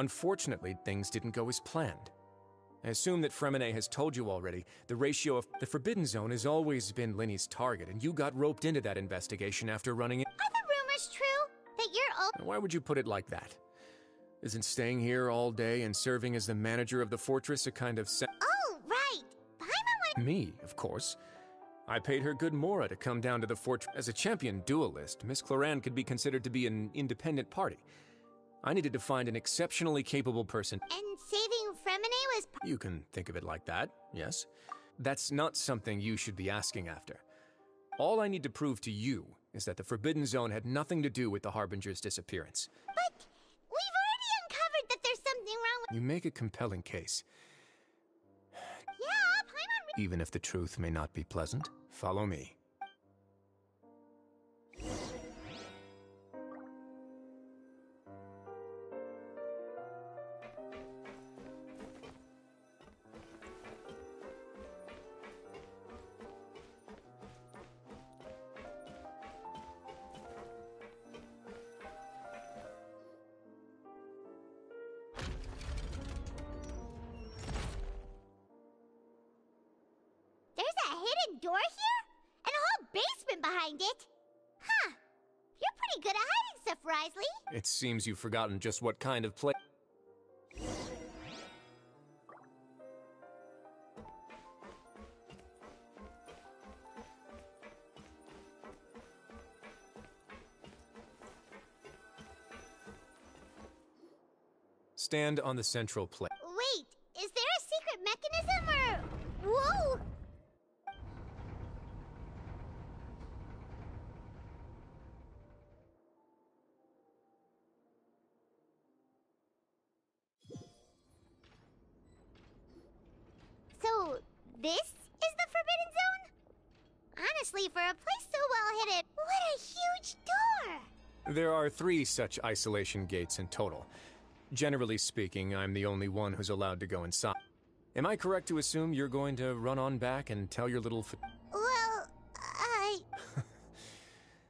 Unfortunately, things didn't go as planned. I assume that Freminet has told you already the ratio of the Forbidden Zone has always been Lyney's target, and you got roped into that investigation after running it. Are the rumors true that you're open? Why would you put it like that? Isn't staying here all day and serving as the manager of the fortress a kind of se- Oh, right. Went. Me, of course. I paid her good Mora to come down to the fortress. As a champion duelist, Miss Clorinde could be considered to be an independent party. I needed to find an exceptionally capable person. And saving Freminet was. You can think of it like that, yes. That's not something you should be asking after. All I need to prove to you is that the Forbidden Zone had nothing to do with the Harbinger's disappearance. But we've already uncovered that there's something wrong with. You make a compelling case. Yeah, Paimon. Even if the truth may not be pleasant, follow me. Seems you've forgotten just what kind of play. Stand on the central plate. Such isolation gates in total. Generally speaking, I'm the only one who's allowed to go inside. Am I correct to assume you're going to run on back and tell your little. F- Well, I.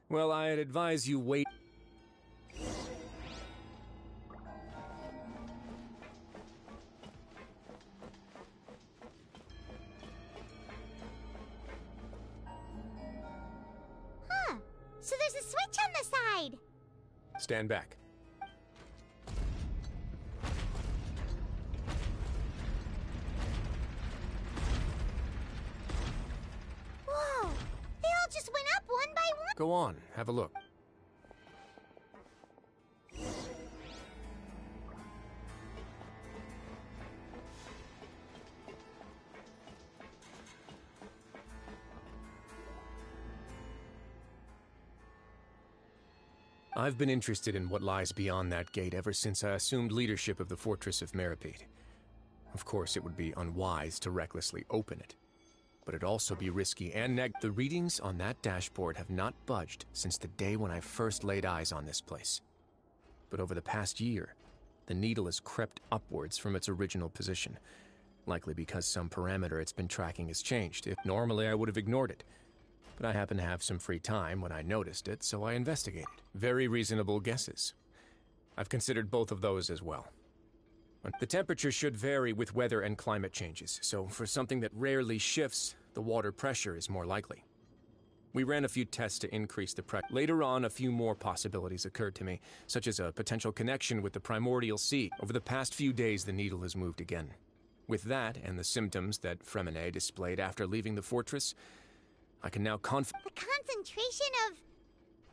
well, I'd advise you wait. Stand back. I've been interested in what lies beyond that gate ever since I assumed leadership of the Fortress of Meropide. Of course, it would be unwise to recklessly open it, but it'd also be risky and neg- The readings on that dashboard have not budged since the day when I first laid eyes on this place. But over the past year, the needle has crept upwards from its original position, likely because some parameter it's been tracking has changed. If normally I would have ignored it, but I happened to have some free time when I noticed it, so I investigated. Very reasonable guesses. I've considered both of those as well. The temperature should vary with weather and climate changes, so for something that rarely shifts, the water pressure is more likely. We ran a few tests to increase the pressure. Later on, a few more possibilities occurred to me, such as a potential connection with the primordial sea. Over the past few days, the needle has moved again. With that, and the symptoms that Freminet displayed after leaving the fortress, I can now conf- The concentration of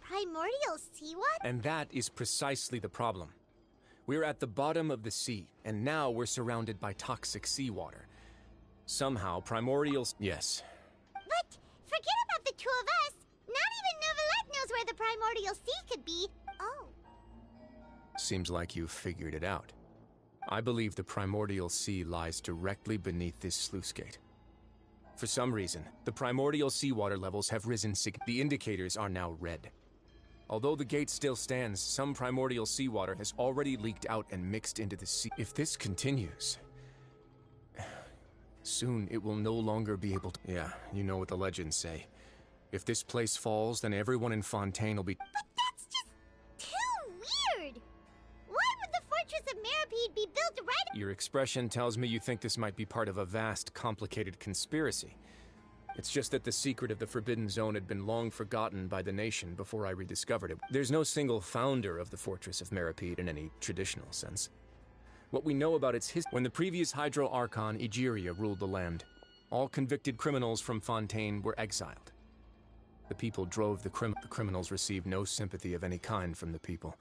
primordial seawater? And that is precisely the problem. We're at the bottom of the sea, and now we're surrounded by toxic seawater. Somehow, primordials. Yes. But forget about the two of us. Not even Neuvillette knows where the primordial sea could be. Oh. Seems like you've figured it out. I believe the primordial sea lies directly beneath this sluice gate. For some reason, the primordial seawater levels have risen The indicators are now red. Although the gate still stands, some primordial seawater has already leaked out and mixed into the sea. If this continues, soon it will no longer be able to. Yeah, you know what the legends say. If this place falls, then everyone in Fontaine will be. Fortress of Meropide be built right Your expression tells me you think this might be part of a vast, complicated conspiracy. It's just that the secret of the Forbidden Zone had been long forgotten by the nation before I rediscovered it. There's no single founder of the Fortress of Meropide in any traditional sense. What we know about its history when the previous Hydro Archon, Egeria, ruled the land, all convicted criminals from Fontaine were exiled. The people drove the crim. The criminals received no sympathy of any kind from the people.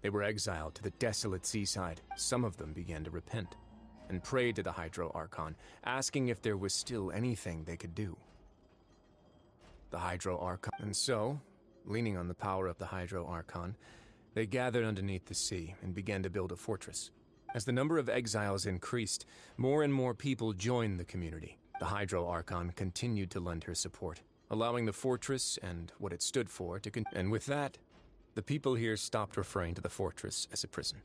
They were exiled to the desolate seaside. Some of them began to repent and prayed to the Hydro Archon, asking if there was still anything they could do. The Hydro Archon. And so, leaning on the power of the Hydro Archon, they gathered underneath the sea and began to build a fortress. As the number of exiles increased, more and more people joined the community. The Hydro Archon continued to lend her support, allowing the fortress and what it stood for to and with that, the people here stopped referring to the fortress as a prison.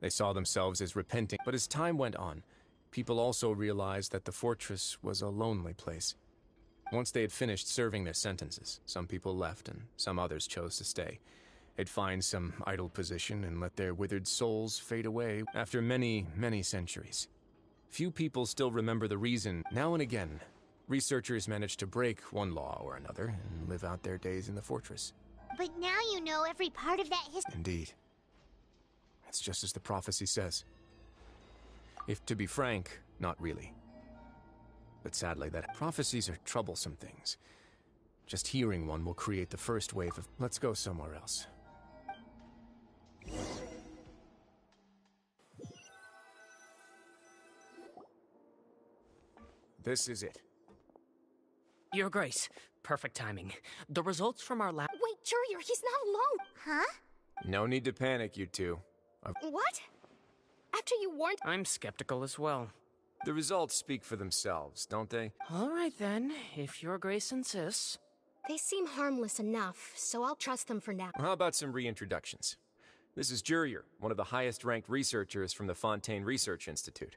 They saw themselves as repenting, but as time went on, people also realized that the fortress was a lonely place. Once they had finished serving their sentences, some people left and some others chose to stay. They'd find some idle position and let their withered souls fade away after many, many centuries. Few people still remember the reason. Now and again, researchers manage to break one law or another and live out their days in the fortress. But now you know every part of that history. Indeed. It's just as the prophecy says. If to be frank, not really. But sadly, that prophecies are troublesome things. Just hearing one will create the first wave of. Let's go somewhere else. This is it. Your Grace, perfect timing. The results from our lab. Wait, Jurier, he's not alone. Huh? No need to panic, you two. I've- What? After you warned. I'm skeptical as well. The results speak for themselves, don't they? All right then, if Your Grace insists. They seem harmless enough, so I'll trust them for now. How about some reintroductions? This is Jurier, one of the highest ranked researchers from the Fontaine Research Institute.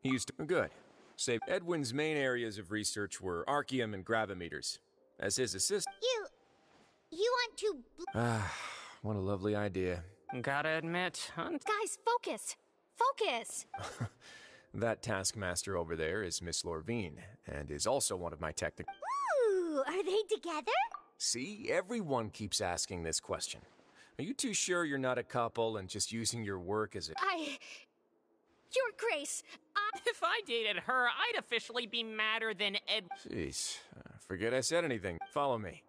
He used to. Good. Say, Edwin's main areas of research were archaeum and gravimeters. As his assistant. You. You want to. Bl- Ah, what a lovely idea. Gotta admit, Hunt. Guys, focus! Focus! That taskmaster over there is Miss Lorvine, and is also one of my technical. Ooh, are they together? See, everyone keeps asking this question. Are you too sure you're not a couple and just using your work as a. I. Your Grace, I. If I dated her, I'd officially be madder than Ed. Jeez, uh, forget I said anything. Follow me.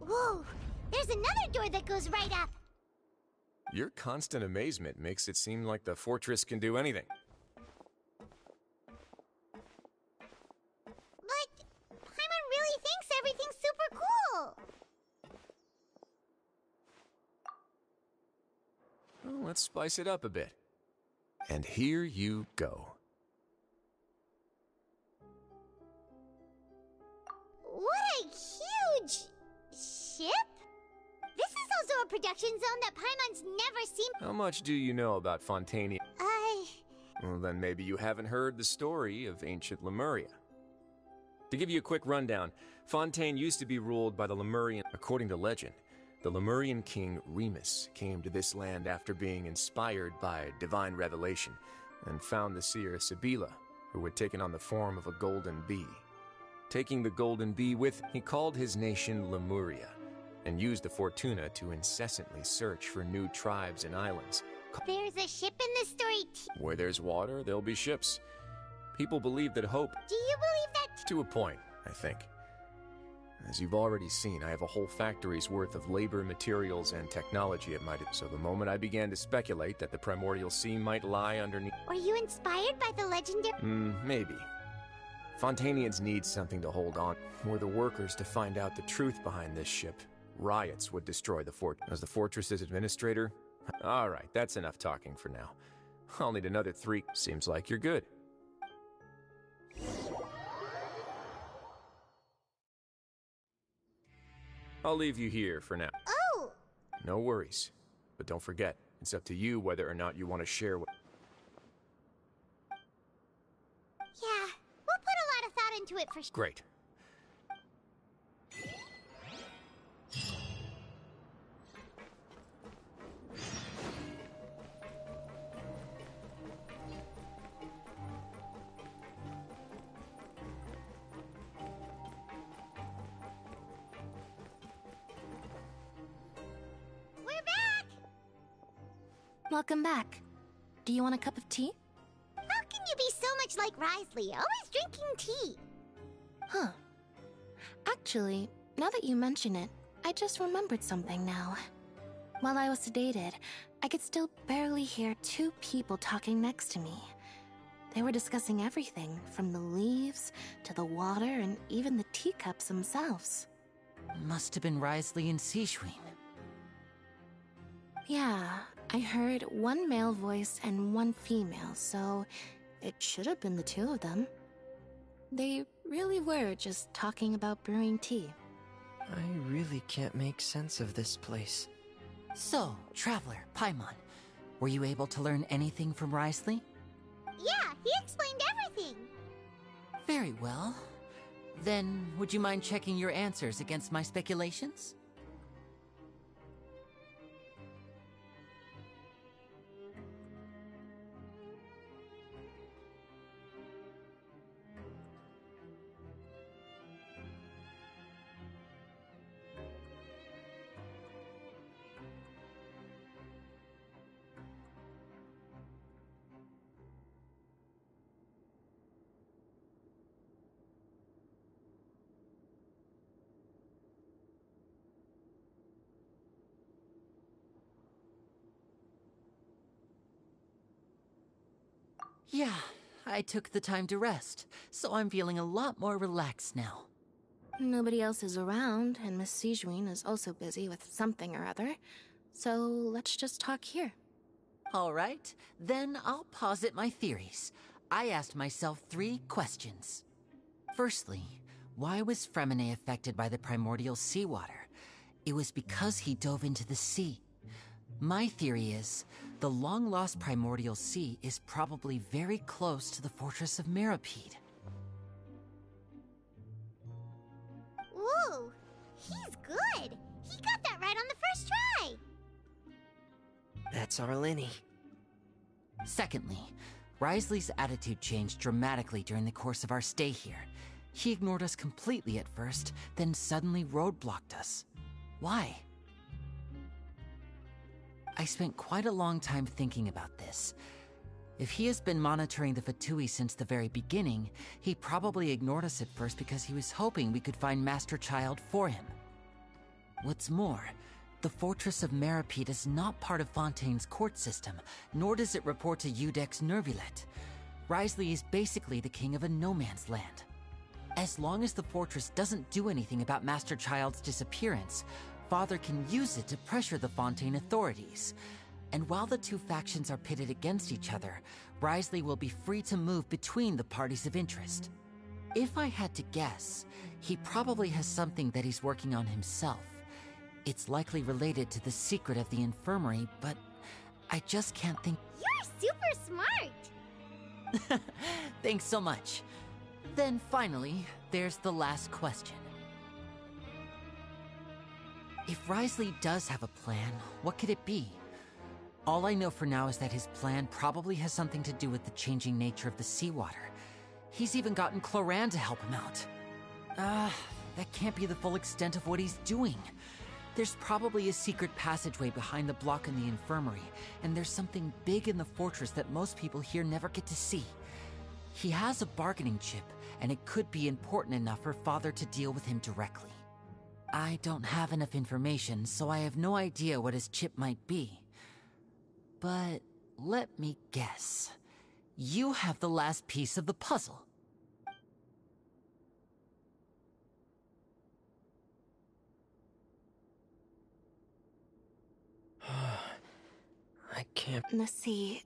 Whoa! There's another door that goes right up! Your constant amazement makes it seem like the fortress can do anything. But Paimon really thinks everything's super cool! Well, let's spice it up a bit. And here you go. What a huge ship? This is also a production zone that Paimon's never seen. How much do you know about Fontania? I. Well, then maybe you haven't heard the story of ancient Remuria. To give you a quick rundown, Fontaine used to be ruled by the Remurian. According to legend, the Remurian king Remus came to this land after being inspired by divine revelation and found the seer Sibylla, who had taken on the form of a golden bee. Taking the golden bee with, he called his nation Remuria and used the Fortuna to incessantly search for new tribes and islands. There's a ship in the story. Where there's water, there'll be ships. People believe that hope, Do you believe that? to a point, I think. As you've already seen, I have a whole factory's worth of labor, materials, and technology at my So the moment I began to speculate that the primordial sea might lie underneath, Were you inspired by the legendary? hmm, maybe. Fontainians need something to hold on. Were the workers to find out the truth behind this ship, riots would destroy the fort. As the fortress's administrator, all right, that's enough talking for now. I'll need another three. Seems like you're good. I'll leave you here for now. Oh! No worries. But don't forget, it's up to you whether or not you want to share what. Yeah, we'll put a lot of thought into it for sure. Great. Welcome back. Do you want a cup of tea? How can you be so much like Wriothesley, always drinking tea? Huh. Actually, now that you mention it, I just remembered something now. While I was sedated, I could still barely hear two people talking next to me. They were discussing everything, from the leaves to the water and even the teacups themselves. Must have been Wriothesley and Sigewinne. Yeah, I heard one male voice and one female, so it should have been the two of them. They really were just talking about brewing tea. I really can't make sense of this place. So, Traveler, Paimon, were you able to learn anything from Wriothesley? Yeah, he explained everything. Very well. Then, would you mind checking your answers against my speculations? Yeah, I took the time to rest, so I'm feeling a lot more relaxed now. Nobody else is around, and Miss Sigewinne is also busy with something or other, so let's just talk here. All right, then I'll posit my theories. I asked myself three questions. Firstly, why was Freminet affected by the primordial seawater? It was because he dove into the sea. My theory is the long lost primordial sea is probably very close to the fortress of Meropide. Whoa, he's good. He got that right on the first try. That's our Lyney. Secondly, Wriothesley's attitude changed dramatically during the course of our stay here. He ignored us completely at first, then suddenly roadblocked us. Why? I spent quite a long time thinking about this. If he has been monitoring the Fatui since the very beginning, he probably ignored us at first because he was hoping we could find Master Childe for him. What's more, the Fortress of Meropide is not part of Fontaine's court system, nor does it report to Iudex Neuvillette. Wriothesley is basically the king of a no man's land. As long as the fortress doesn't do anything about Master Childe's disappearance, Father can use it to pressure the Fontaine authorities. And while the two factions are pitted against each other, Wriothesley will be free to move between the parties of interest. If I had to guess, he probably has something that he's working on himself. It's likely related to the secret of the infirmary, but I just can't think. You're super smart! Thanks so much. Then finally, there's the last question. If Wriothesley does have a plan, what could it be? All I know for now is that his plan probably has something to do with the changing nature of the seawater. He's even gotten Clorinde to help him out. Ah, that can't be the full extent of what he's doing. There's probably a secret passageway behind the block in the infirmary, and there's something big in the fortress that most people here never get to see. He has a bargaining chip, and it could be important enough for Father to deal with him directly. I don't have enough information, so I have no idea what his chip might be. But let me guess. You have the last piece of the puzzle. I can't. The sea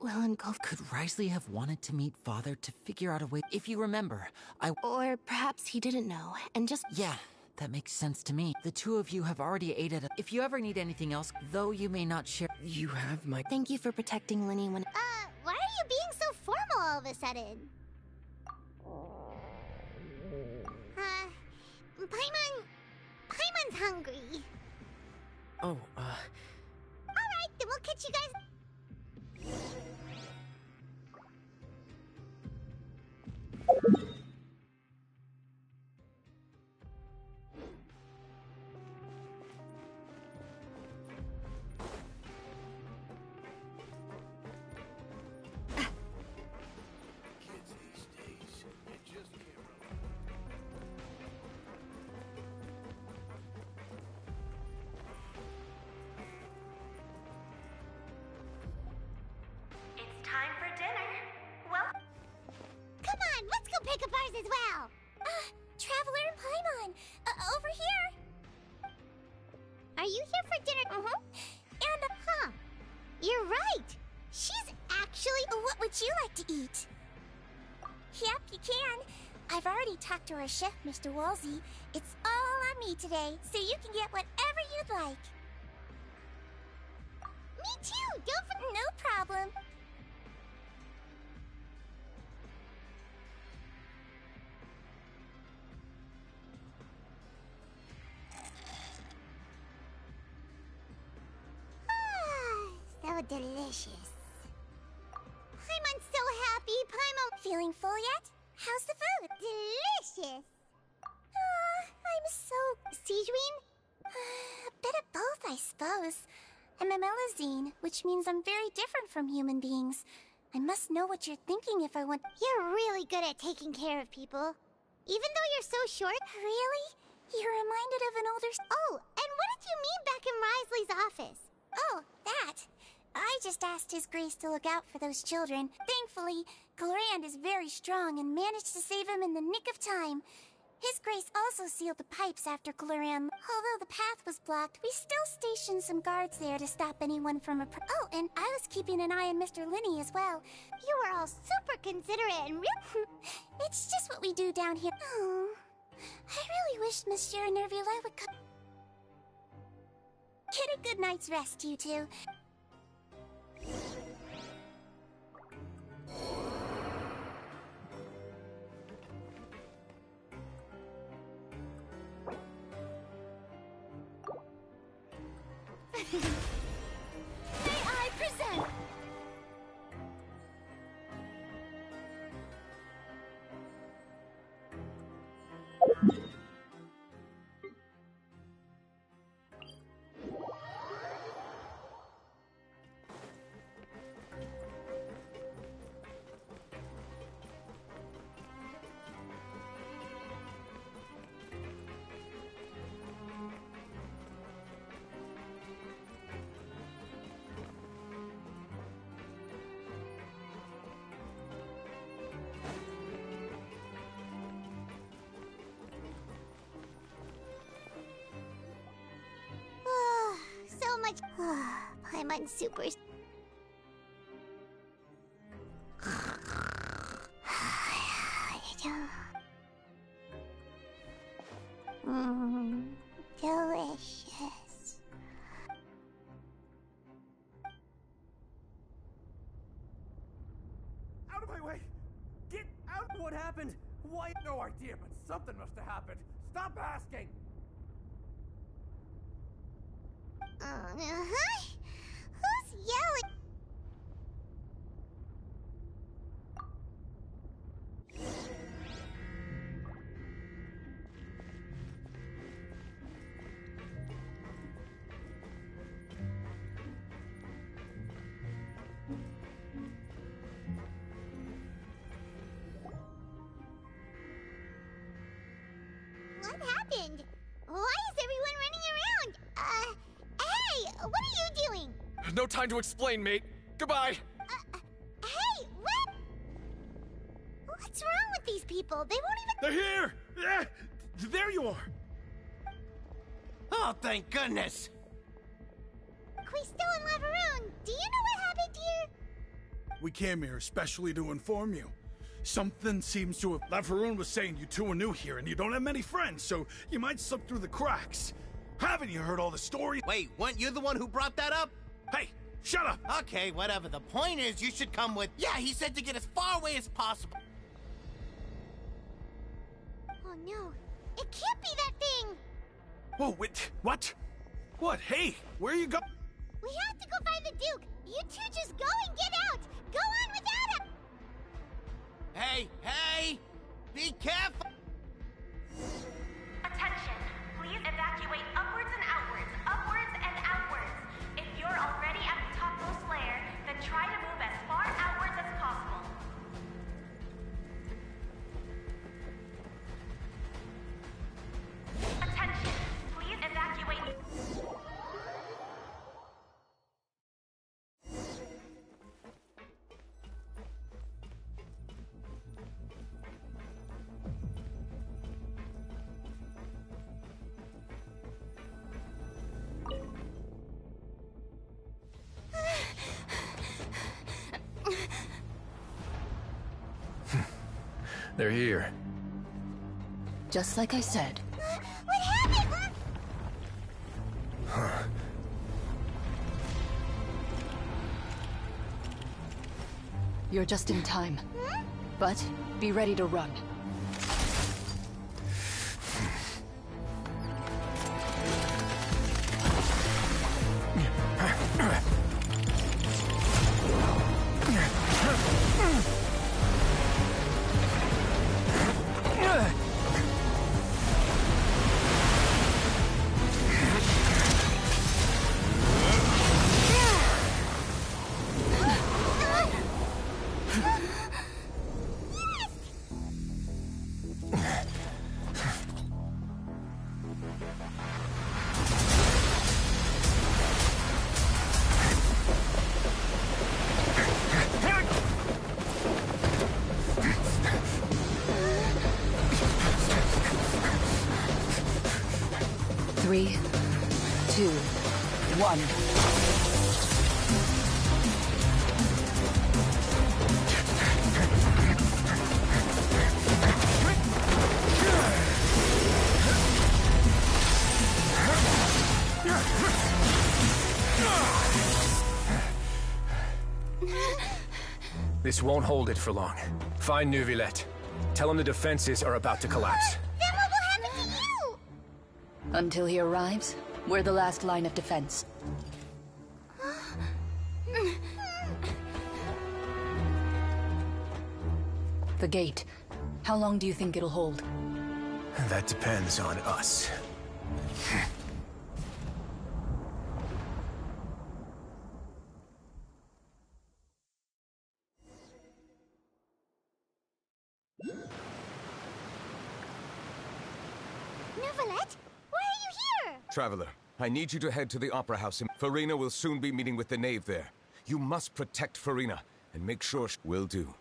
will engulf. Could Wriothesley have wanted to meet Father to figure out a way? If you remember, I. Or perhaps he didn't know and just. Yeah, that makes sense to me. The two of you have already aided. If you ever need anything else, though you may not share. You have my. Thank you for protecting Lyney when. Uh, why are you being so formal all of a sudden? Uh, Paimon. Paimon's hungry. Oh, uh. Alright, then we'll catch you guys. It's talked chef, Mr. Wolsey. It's all on me today, so you can get whatever you'd like. Me too. Go for. No problem. Ah, so delicious. Paimon's so happy. Paimon. Feeling full yet? How's the food? Delicious. Aw, I'm so... Sigewinne? A ah, bit of both, I suppose. I'm a Melusine, which means I'm very different from human beings. I must know what you're thinking if I want... You're really good at taking care of people. Even though you're so short. Really? You're reminded of an older... Oh, and what did you mean back in Wriothesley's office? Oh, that. I just asked His Grace to look out for those children. Thankfully, Clorinde is very strong and managed to save him in the nick of time. His Grace also sealed the pipes after Clorinde. Although the path was blocked, we still stationed some guards there to stop anyone from appro- Oh, and I was keeping an eye on Mr. Lyney as well. You were all super considerate and real. It's just what we do down here. Oh, I really wish Monsieur Neuvillette would come. Get a good night's rest, you two. May I present? much. Paimon Super. Time to explain, mate. Goodbye. Uh, uh, hey, what? What's wrong with these people? They won't even. They're here! Yeah! There you are! Oh, thank goodness! Quisto and Lavaroon, do you know what happened here? We came here especially to inform you. Something seems to have. Lavaroon was saying you two are new here and you don't have many friends, so you might slip through the cracks. Haven't you heard all the stories? Wait, weren't you the one who brought that up? Hey, shut up! Okay, whatever. The point is, you should come with. Yeah, he said to get as far away as possible. Oh no, it can't be that thing! Whoa, wait, what? What? Hey, where are you go? We have to go find the Duke! You two just go and get out! Go on without him! Hey, hey! Be careful! Attention! Please evacuate upwards and outwards, upwards and outwards. If you're already at try to move They're here. Just like I said. What happened? Huh. You're just in time. But be ready to run. This won't hold it for long. Find Neuvillette. Tell him the defenses are about to collapse. Then what will happen to you? Until he arrives, we're the last line of defense. The gate. How long do you think it'll hold? That depends on us. Traveler, I need you to head to the Opera House. in- Furina will soon be meeting with the Knave there. You must protect Furina and make sure she will do.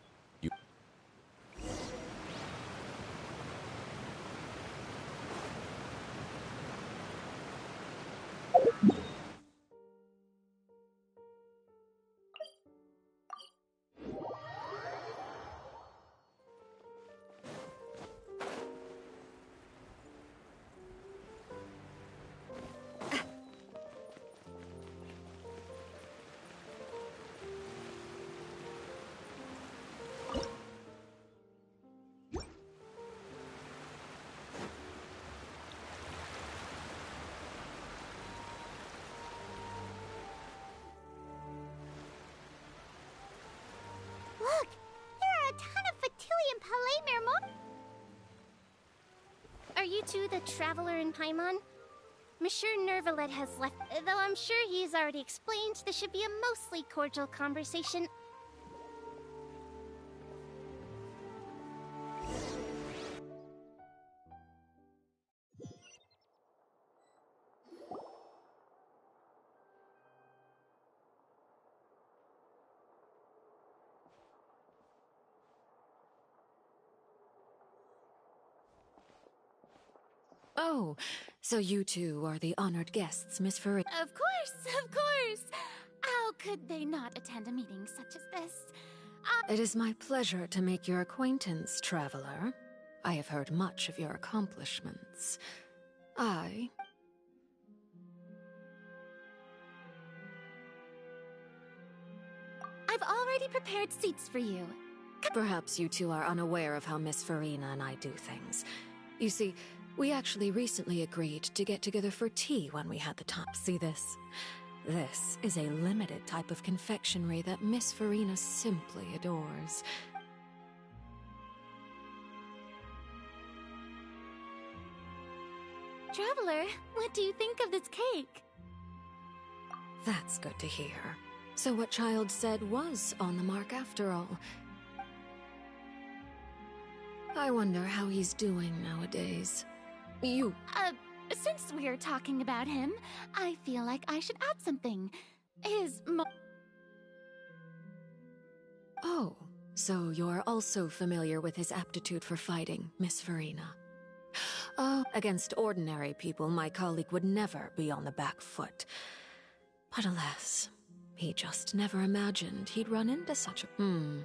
To the Traveler in Paimon? Monsieur Neuvillette has left, though I'm sure he's already explained this should be a mostly cordial conversation. Oh, so you two are the honored guests, Miss Furina. Of course, of course! How could they not attend a meeting such as this? Uh, it is my pleasure to make your acquaintance, traveler. I have heard much of your accomplishments. I. I've already prepared seats for you. Perhaps you two are unaware of how Miss Furina and I do things. You see, we actually recently agreed to get together for tea when we had the time. See this? This is a limited type of confectionery that Miss Furina simply adores. Traveler, what do you think of this cake? That's good to hear. So what Childe said was on the mark after all. I wonder how he's doing nowadays. You. Uh, since we're talking about him, I feel like I should add something. His mo- Oh, so you're also familiar with his aptitude for fighting, Miss Furina. Oh, against ordinary people, my colleague would never be on the back foot. But alas, he just never imagined he'd run into such a. Hmm.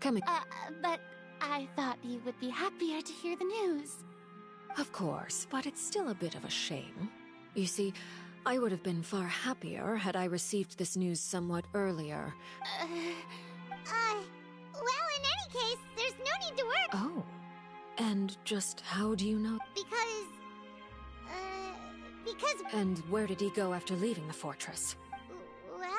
Come here. Uh, but I thought you would be happier to hear the news. Of course, but it's still a bit of a shame. You see, I would have been far happier had I received this news somewhat earlier. Uh, uh, well, in any case, there's no need to worry. Oh. And just how do you know? Because. Uh, because. And where did he go after leaving the fortress? Well.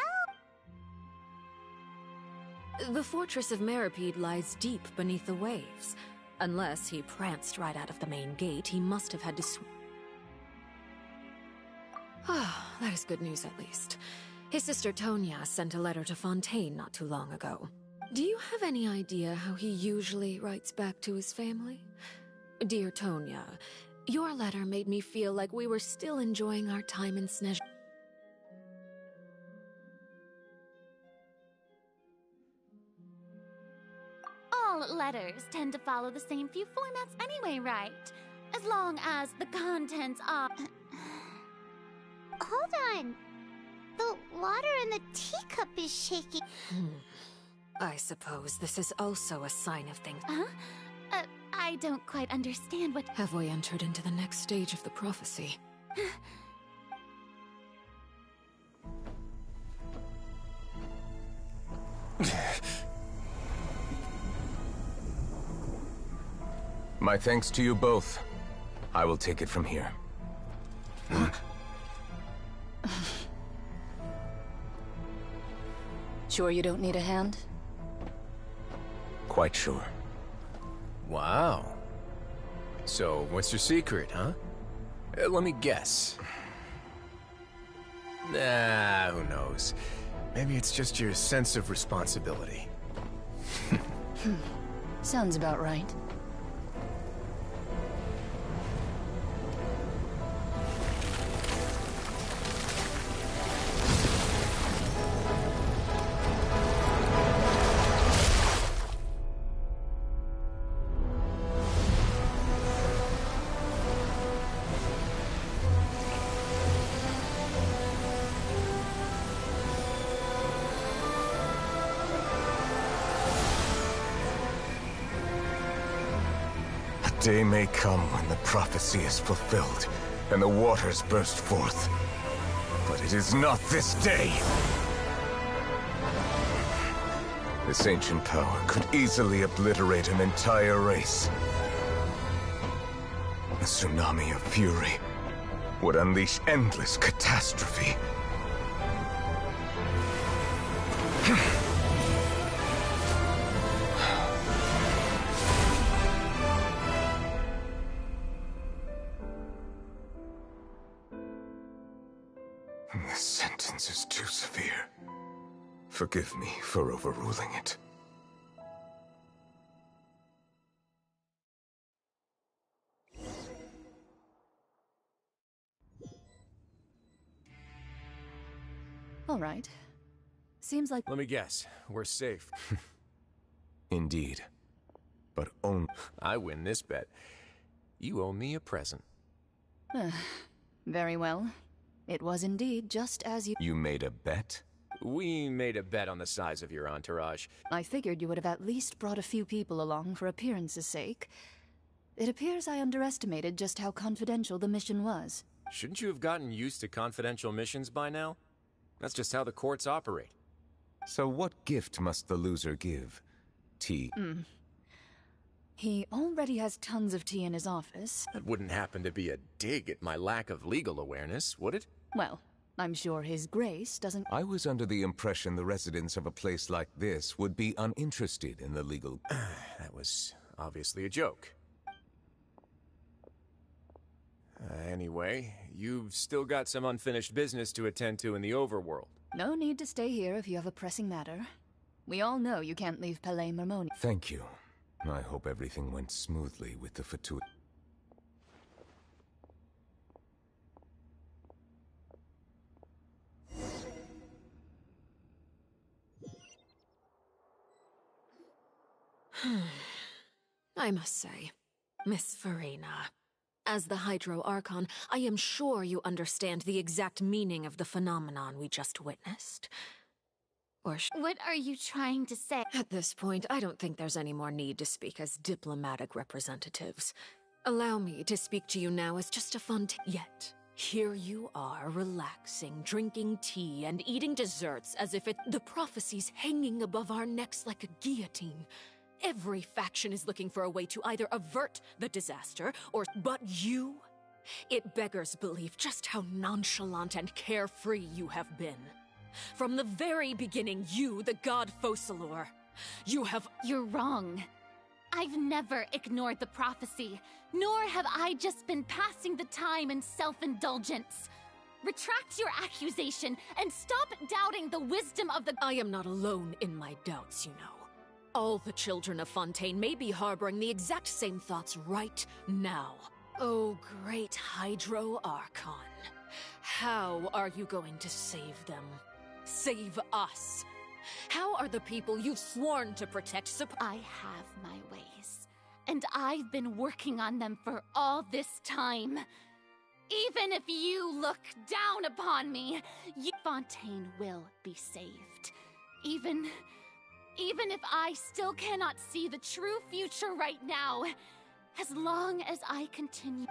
The fortress of Meropide lies deep beneath the waves. Unless he pranced right out of the main gate, he must have had to sw- Ah, that is good news at least. His sister Tonia sent a letter to Fontaine not too long ago. Do you have any idea how he usually writes back to his family? Dear Tonia, your letter made me feel like we were still enjoying our time in Snezh. Letters tend to follow the same few formats anyway, right? As long as the contents are. Hold on. The water in the teacup is shaking. Hmm. I suppose this is also a sign of things. Huh? Uh, I don't quite understand what. Have we entered into the next stage of the prophecy? My thanks to you both. I will take it from here. Sure you don't need a hand? Quite sure. Wow. So, what's your secret, huh? Uh, let me guess. Nah, who knows? Maybe it's just your sense of responsibility. Sounds about right. Day may come when the prophecy is fulfilled, and the waters burst forth. But it is not this day! This ancient power could easily obliterate an entire race. A tsunami of fury would unleash endless catastrophe. Forgive me for overruling it. All right. Seems like. Let me guess. We're safe. Indeed. But only. I win this bet. You owe me a present. Very well. It was indeed just as you. You made a bet? We made a bet on the size of your entourage. I figured you would have at least brought a few people along for appearance's sake. It appears I underestimated just how confidential the mission was. Shouldn't you have gotten used to confidential missions by now? That's just how the courts operate. So what gift must the loser give? Tea? Mm. He already has tons of tea in his office. That wouldn't happen to be a dig at my lack of legal awareness, would it? Well, I'm sure His Grace doesn't. I was under the impression the residents of a place like this would be uninterested in the legal. that was obviously a joke. Uh, anyway, you've still got some unfinished business to attend to in the overworld. No need to stay here if you have a pressing matter. We all know you can't leave Palais Mermonia. Thank you. I hope everything went smoothly with the Fatui. I must say, Miss Furina, as the Hydro Archon, I am sure you understand the exact meaning of the phenomenon we just witnessed. Or What are you trying to say? At this point, I don't think there's any more need to speak as diplomatic representatives. Allow me to speak to you now as just a fun t- Yet, here you are, relaxing, drinking tea, and eating desserts as if it- the prophecy's hanging above our necks like a guillotine. Every faction is looking for a way to either avert the disaster or. But you? It beggars belief just how nonchalant and carefree you have been. From the very beginning, you, the god Focalor, you have. You're wrong. I've never ignored the prophecy, nor have I just been passing the time in self indulgence. Retract your accusation and stop doubting the wisdom of the. I am not alone in my doubts, you know. All the children of Fontaine may be harboring the exact same thoughts right now. Oh, great Hydro Archon. How are you going to save them? Save us? How are the people you've sworn to protect supp- I have my ways, and I've been working on them for all this time. Even if you look down upon me, you- Fontaine will be saved. Even. Even if I still cannot see the true future right now, as long as I continue.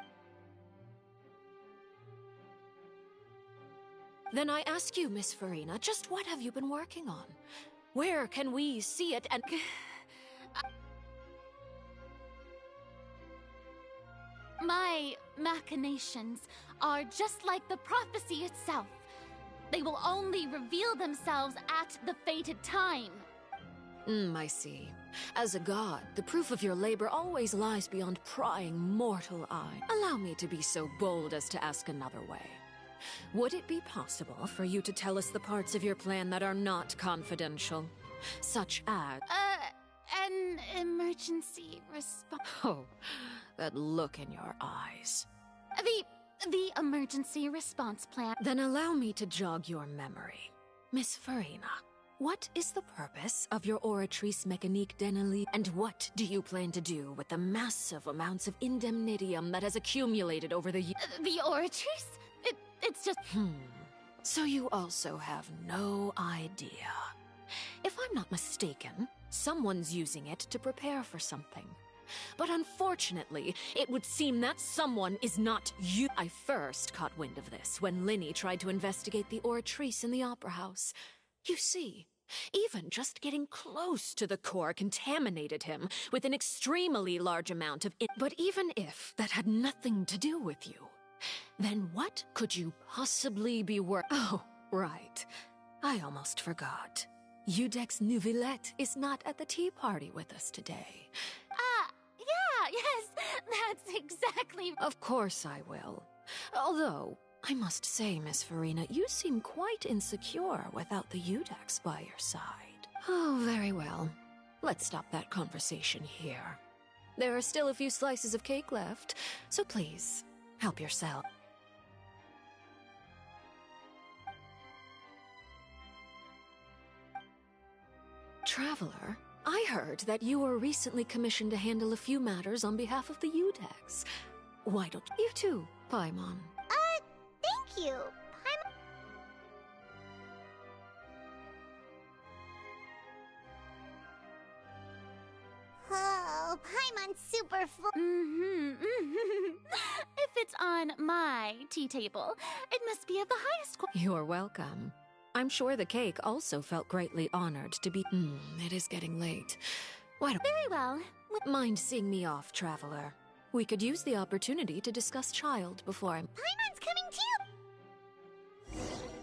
Then I ask you, Miss Furina, just what have you been working on? Where can we see it and. My machinations are just like the prophecy itself. They will only reveal themselves at the fated time. Hmm, I see. As a god, the proof of your labor always lies beyond prying mortal eye. Allow me to be so bold as to ask another way. Would it be possible for you to tell us the parts of your plan that are not confidential? Such as. Uh, an emergency response. Oh, that look in your eyes. The. the emergency response plan. Then allow me to jog your memory. Miss Furina, what is the purpose of your Oratrice Mécanique d'Ennelie, and what do you plan to do with the massive amounts of indemnitium that has accumulated over the years? The Oratrice? It, it's just. Hmm. So you also have no idea. If I'm not mistaken, someone's using it to prepare for something. But unfortunately, it would seem that someone is not you. I first caught wind of this when Lyney tried to investigate the Oratrice in the Opera House. You see, even just getting close to the core contaminated him with an extremely large amount of it. But even if that had nothing to do with you, then what could you possibly be worth? Oh, right. I almost forgot. Iudex Neuvillette is not at the tea party with us today. Ah, yeah, yes, that's exactly. Of course I will. Although, I must say, Miss Furina, you seem quite insecure without the Iudex by your side. Oh, very well. Let's stop that conversation here. There are still a few slices of cake left, so please, help yourself. Traveler, I heard that you were recently commissioned to handle a few matters on behalf of the Iudex. Why don't you too, Paimon? Thank you. I'm. Oh, Paimon's super full. Mm-hmm. if it's on my tea table, it must be of the highest quality. You're welcome. I'm sure the cake also felt greatly honored to be. Mm, it is getting late. Why don't. Very well. Mind seeing me off, traveler? We could use the opportunity to discuss Childe before I'm. Paimon's coming too! you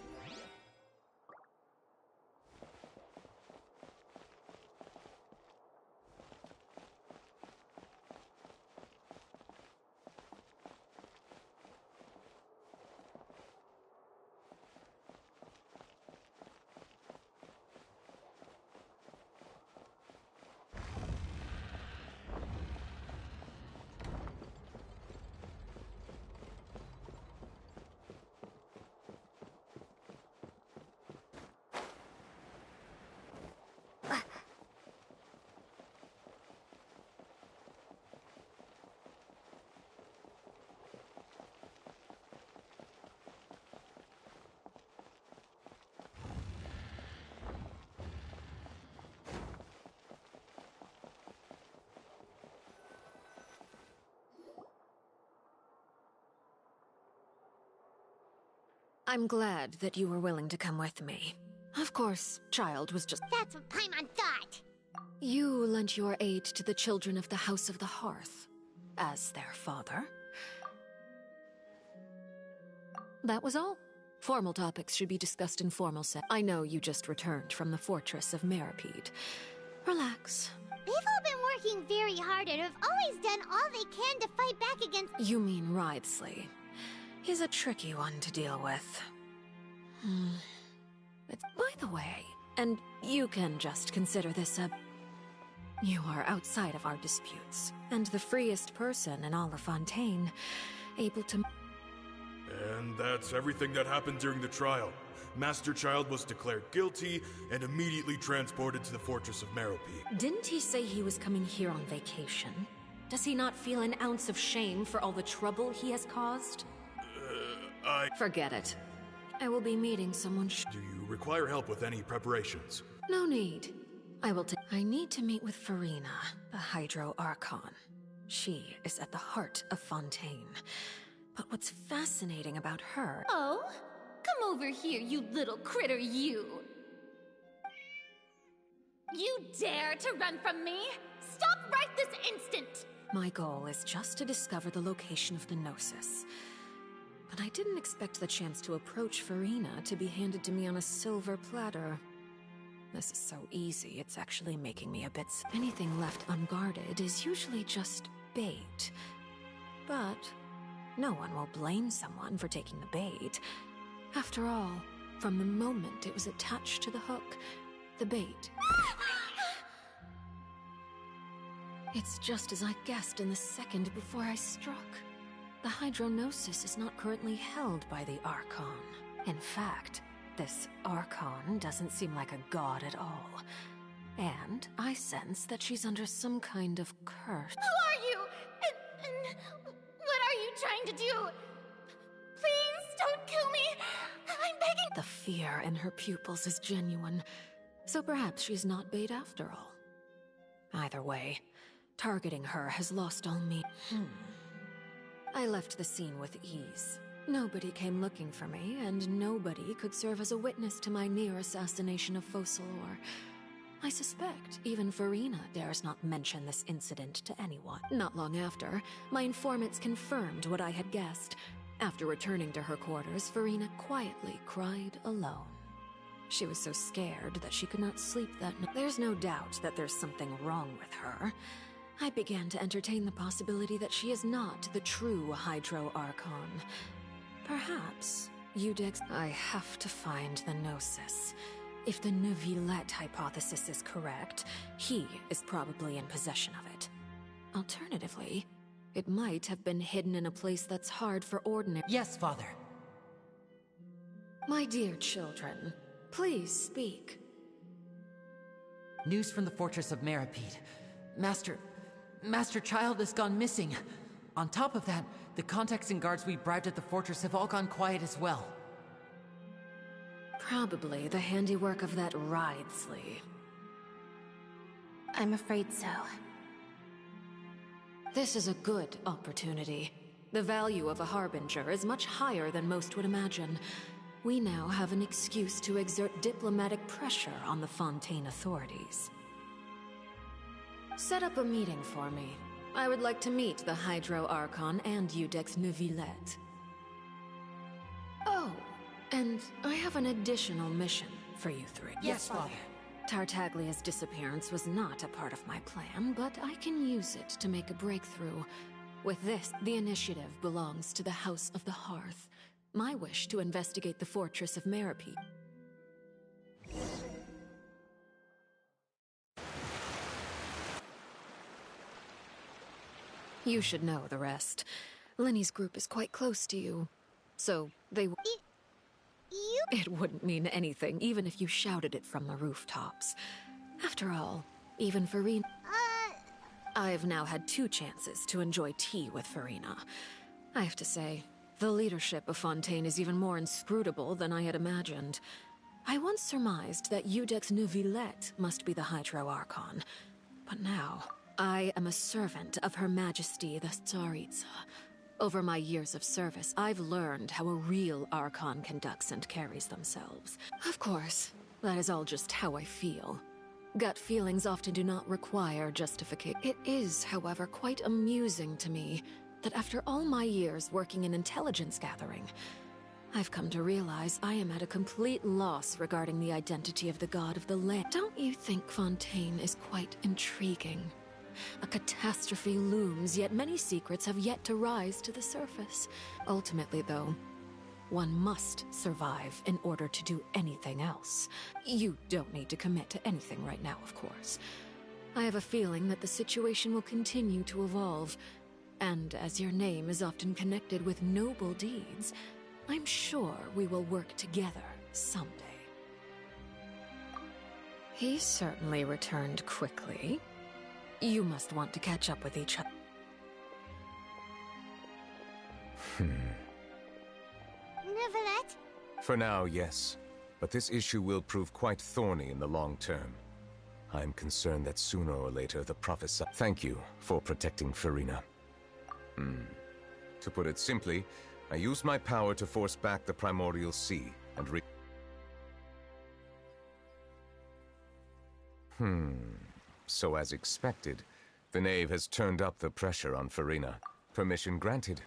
I'm glad that you were willing to come with me. Of course, Childe was just. That's what Paimon thought. You lent your aid to the children of the House of the Hearth, as their father. That was all. Formal topics should be discussed in formal set. I know you just returned from the fortress of Meropide. Relax. They've all been working very hard and have always done all they can to fight back against. You mean Wriothesley. He's a tricky one to deal with. Hmm. But by the way, and you can just consider this a. You are outside of our disputes, and the freest person in all of Fontaine, able to. And that's everything that happened during the trial. Master Childe was declared guilty and immediately transported to the Fortress of Merope. Didn't he say he was coming here on vacation? Does he not feel an ounce of shame for all the trouble he has caused? Uh, I. Forget it. I will be meeting someone. Sh- Do you require help with any preparations? no need. I will. T- I need to meet with Furina, the Hydro Archon. She is at the heart of Fontaine. But what's fascinating about her? Oh? Come over here, you little critter, you! You dare to run from me? Stop right this instant! My goal is just to discover the location of the Gnosis. But I didn't expect the chance to approach Furina to be handed to me on a silver platter. This is so easy, it's actually making me a bit. Anything left unguarded is usually just bait. But no one will blame someone for taking the bait. After all, from the moment it was attached to the hook, the bait. It's just as I guessed in the second before I struck. The Hydro Gnosis is not currently held by the Archon. In fact, this Archon doesn't seem like a god at all. And I sense that she's under some kind of curse. Who are you? And, and what are you trying to do? Please don't kill me! I'm begging! The fear in her pupils is genuine, so perhaps she's not bait after all. Either way, targeting her has lost all me. Hmm. I left the scene with ease. Nobody came looking for me, and nobody could serve as a witness to my near assassination of Focalor. I suspect even Furina dares not mention this incident to anyone. Not long after, my informants confirmed what I had guessed. After returning to her quarters, Furina quietly cried alone. She was so scared that she could not sleep that night. There's no doubt that there's something wrong with her. I began to entertain the possibility that she is not the true Hydro Archon. Perhaps. Iudex, I have to find the Gnosis. If the Neuvillette hypothesis is correct, he is probably in possession of it. Alternatively, it might have been hidden in a place that's hard for ordinary- Yes, Father. My dear children, please speak. News from the fortress of Meropide. Master... Master Childe has gone missing. On top of that, the contacts and guards we bribed at the fortress have all gone quiet as well. Probably the handiwork of that Wriothesley. I'm afraid so. This is a good opportunity. The value of a Harbinger is much higher than most would imagine. We now have an excuse to exert diplomatic pressure on the Fontaine authorities. Set up a meeting for me. I would like to meet the Hydro Archon and Iudex Neuvillette. Oh, and I have an additional mission for you three. Yes, Father. Tartaglia's disappearance was not a part of my plan, but I can use it to make a breakthrough. With this, the initiative belongs to the House of the Hearth. My wish to investigate the fortress of Meropide. You should know the rest. Lyney's group is quite close to you, so they w- You. It wouldn't mean anything, even if you shouted it from the rooftops. After all, even Furina. Uh. I've now had two chances to enjoy tea with Furina. I have to say, the leadership of Fontaine is even more inscrutable than I had imagined. I once surmised that Iudex Neuvillette must be the Hydro Archon, but now I am a servant of Her Majesty the Tsaritsa. Over my years of service, I've learned how a real Archon conducts and carries themselves. Of course, that is all just how I feel. Gut feelings often do not require justification. It is, however, quite amusing to me that after all my years working in intelligence gathering, I've come to realize I am at a complete loss regarding the identity of the god of the land. Don't you think Fontaine is quite intriguing? A catastrophe looms, yet many secrets have yet to rise to the surface. Ultimately, though, one must survive in order to do anything else. You don't need to commit to anything right now, of course. I have a feeling that the situation will continue to evolve, and as your name is often connected with noble deeds, I'm sure we will work together someday. He certainly returned quickly. You must want to catch up with each other. Hmm. Neuvillette? For now, yes. But this issue will prove quite thorny in the long term. I'm concerned that sooner or later the prophesy- Thank you for protecting Furina. Hmm. To put it simply, I used my power to force back the Primordial Sea and re- Hmm. So as expected, the Knave has turned up the pressure on Furina. Permission granted.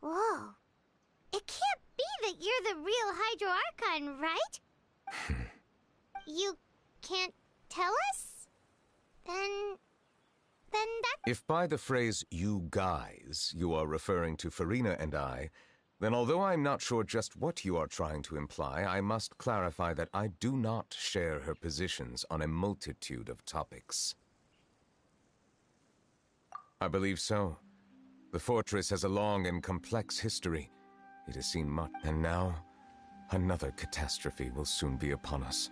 Whoa. It can't be that you're the real Hydro Archon, right? you can't tell us? Then. Then that. If by the phrase you guys you are referring to Furina and I, then although I'm not sure just what you are trying to imply, I must clarify that I do not share her positions on a multitude of topics. I believe so. The fortress has a long and complex history. It has seen much, and now another catastrophe will soon be upon us.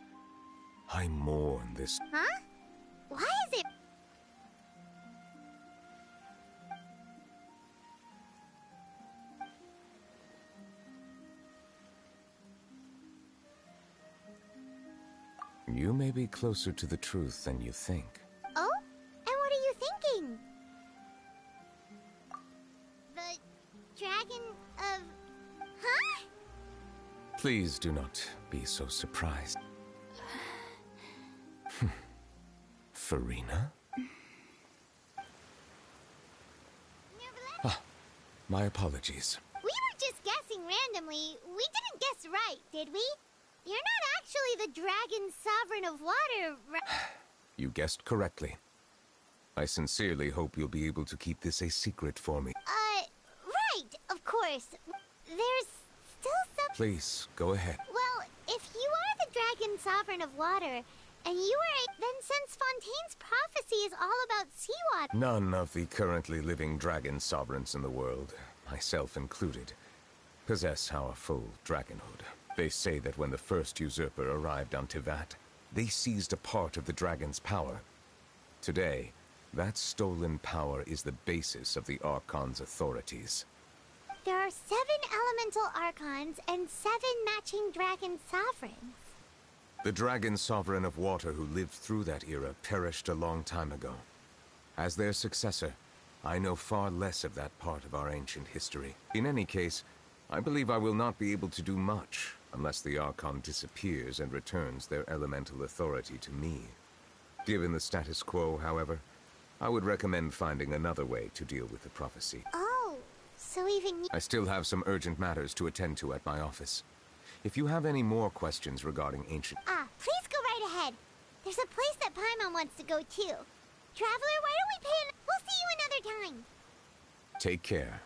I mourn this. Huh? Why is it. You may be closer to the truth than you think. Oh? And what are you thinking? The dragon of. Huh? Please do not be so surprised. Furina? Ah, my apologies. We were just guessing randomly. We didn't guess right, did we? You're not actually the dragon sovereign of water, right? You guessed correctly. I sincerely hope you'll be able to keep this a secret for me. Uh, right, of course. There's still some. Please, go ahead. Well, if you are the Dragon Sovereign of Water, and you are a. then since Fontaine's prophecy is all about seawater. None of the currently living dragon sovereigns in the world, myself included, possess our full dragonhood. They say that when the first usurper arrived on Teyvat, they seized a part of the dragon's power. Today, that stolen power is the basis of the Archon's authorities. There are seven elemental archons and seven matching dragon sovereigns. The dragon sovereign of water who lived through that era perished a long time ago. As their successor, I know far less of that part of our ancient history. In any case, I believe I will not be able to do much unless the Archon disappears and returns their elemental authority to me. Given the status quo, however, I would recommend finding another way to deal with the prophecy. Oh, so even. I still have some urgent matters to attend to at my office. If you have any more questions regarding ancient... Ah, please go right ahead. There's a place that Paimon wants to go too. Traveler, why don't we pay an... We'll see you another time. Take care.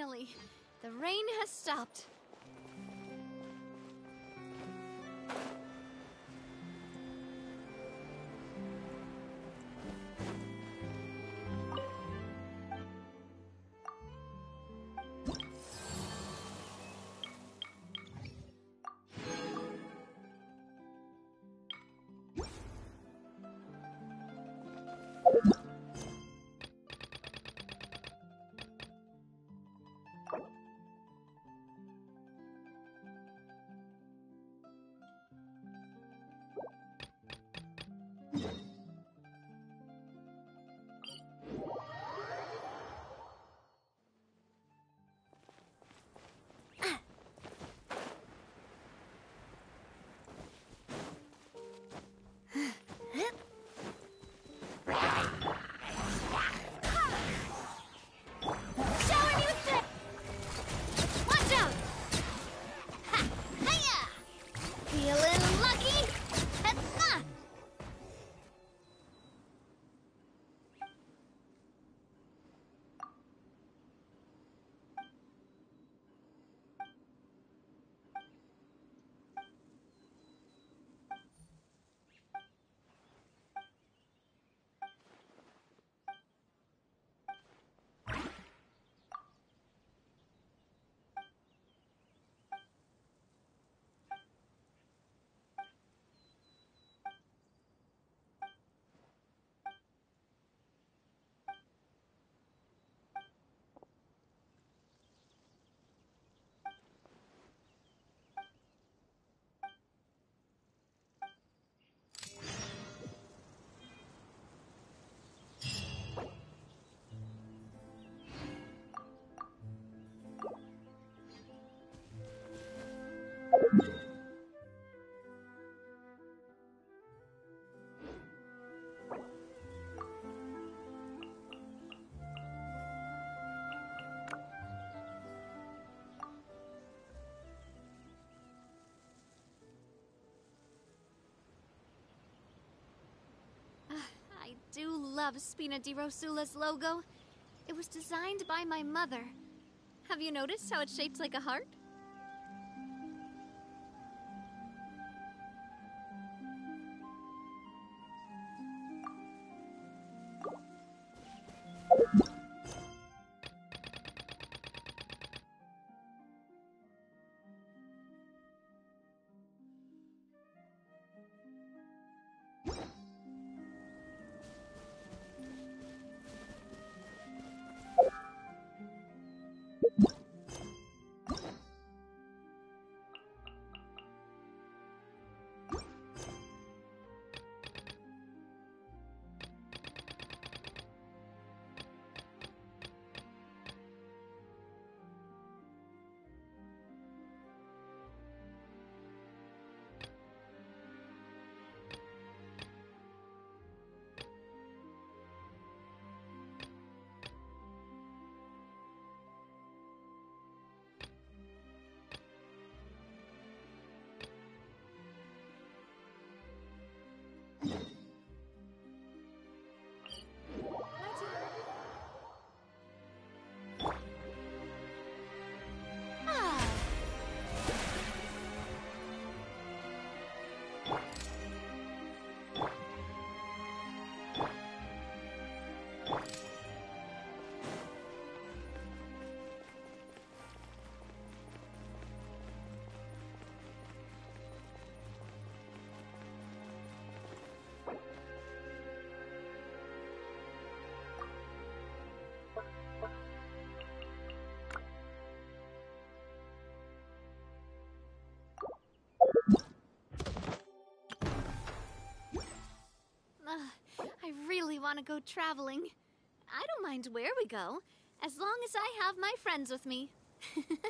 Finally, the rain has stopped. Do love Spina di Rosula's logo. It was designed by my mother. Have you noticed how it's shaped like a heart? I really want to go traveling. I don't mind where we go, as long as I have my friends with me.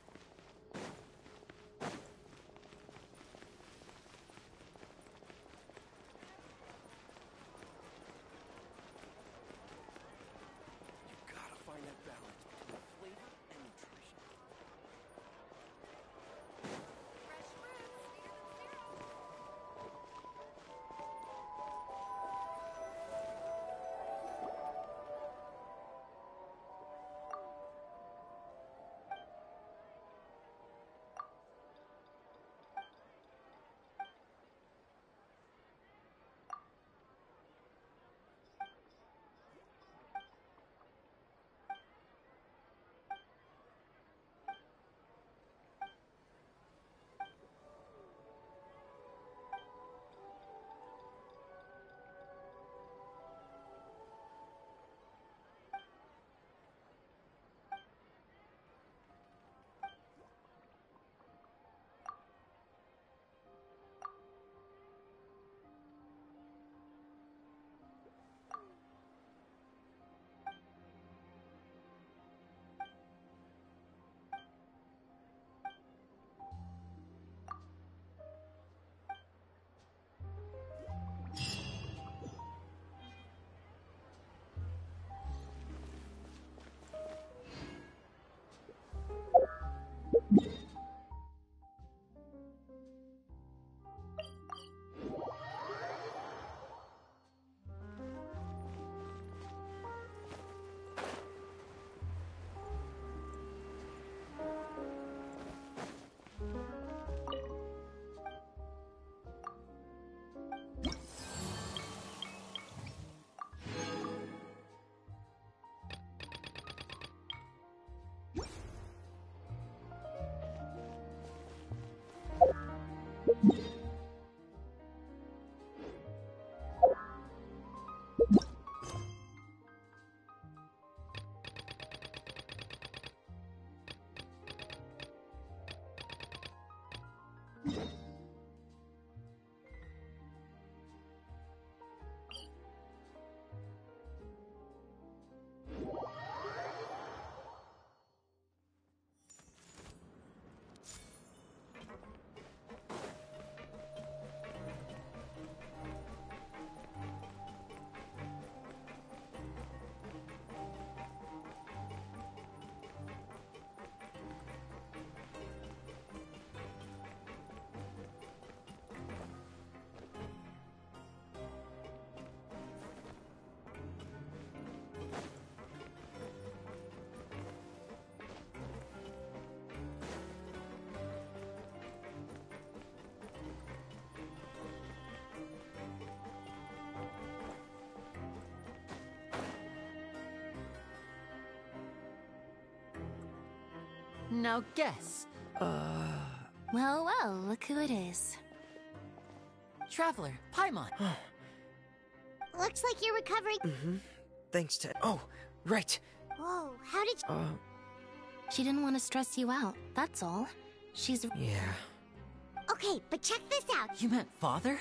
Now guess. Well, well, look who it is. Traveler, Paimon. Looks like you're recovering. Mm-hmm. Thanks to. Oh, right. Whoa, how did you. Uh, She didn't want to stress you out, that's all. She's. yeah. Okay, but check this out. You meant father?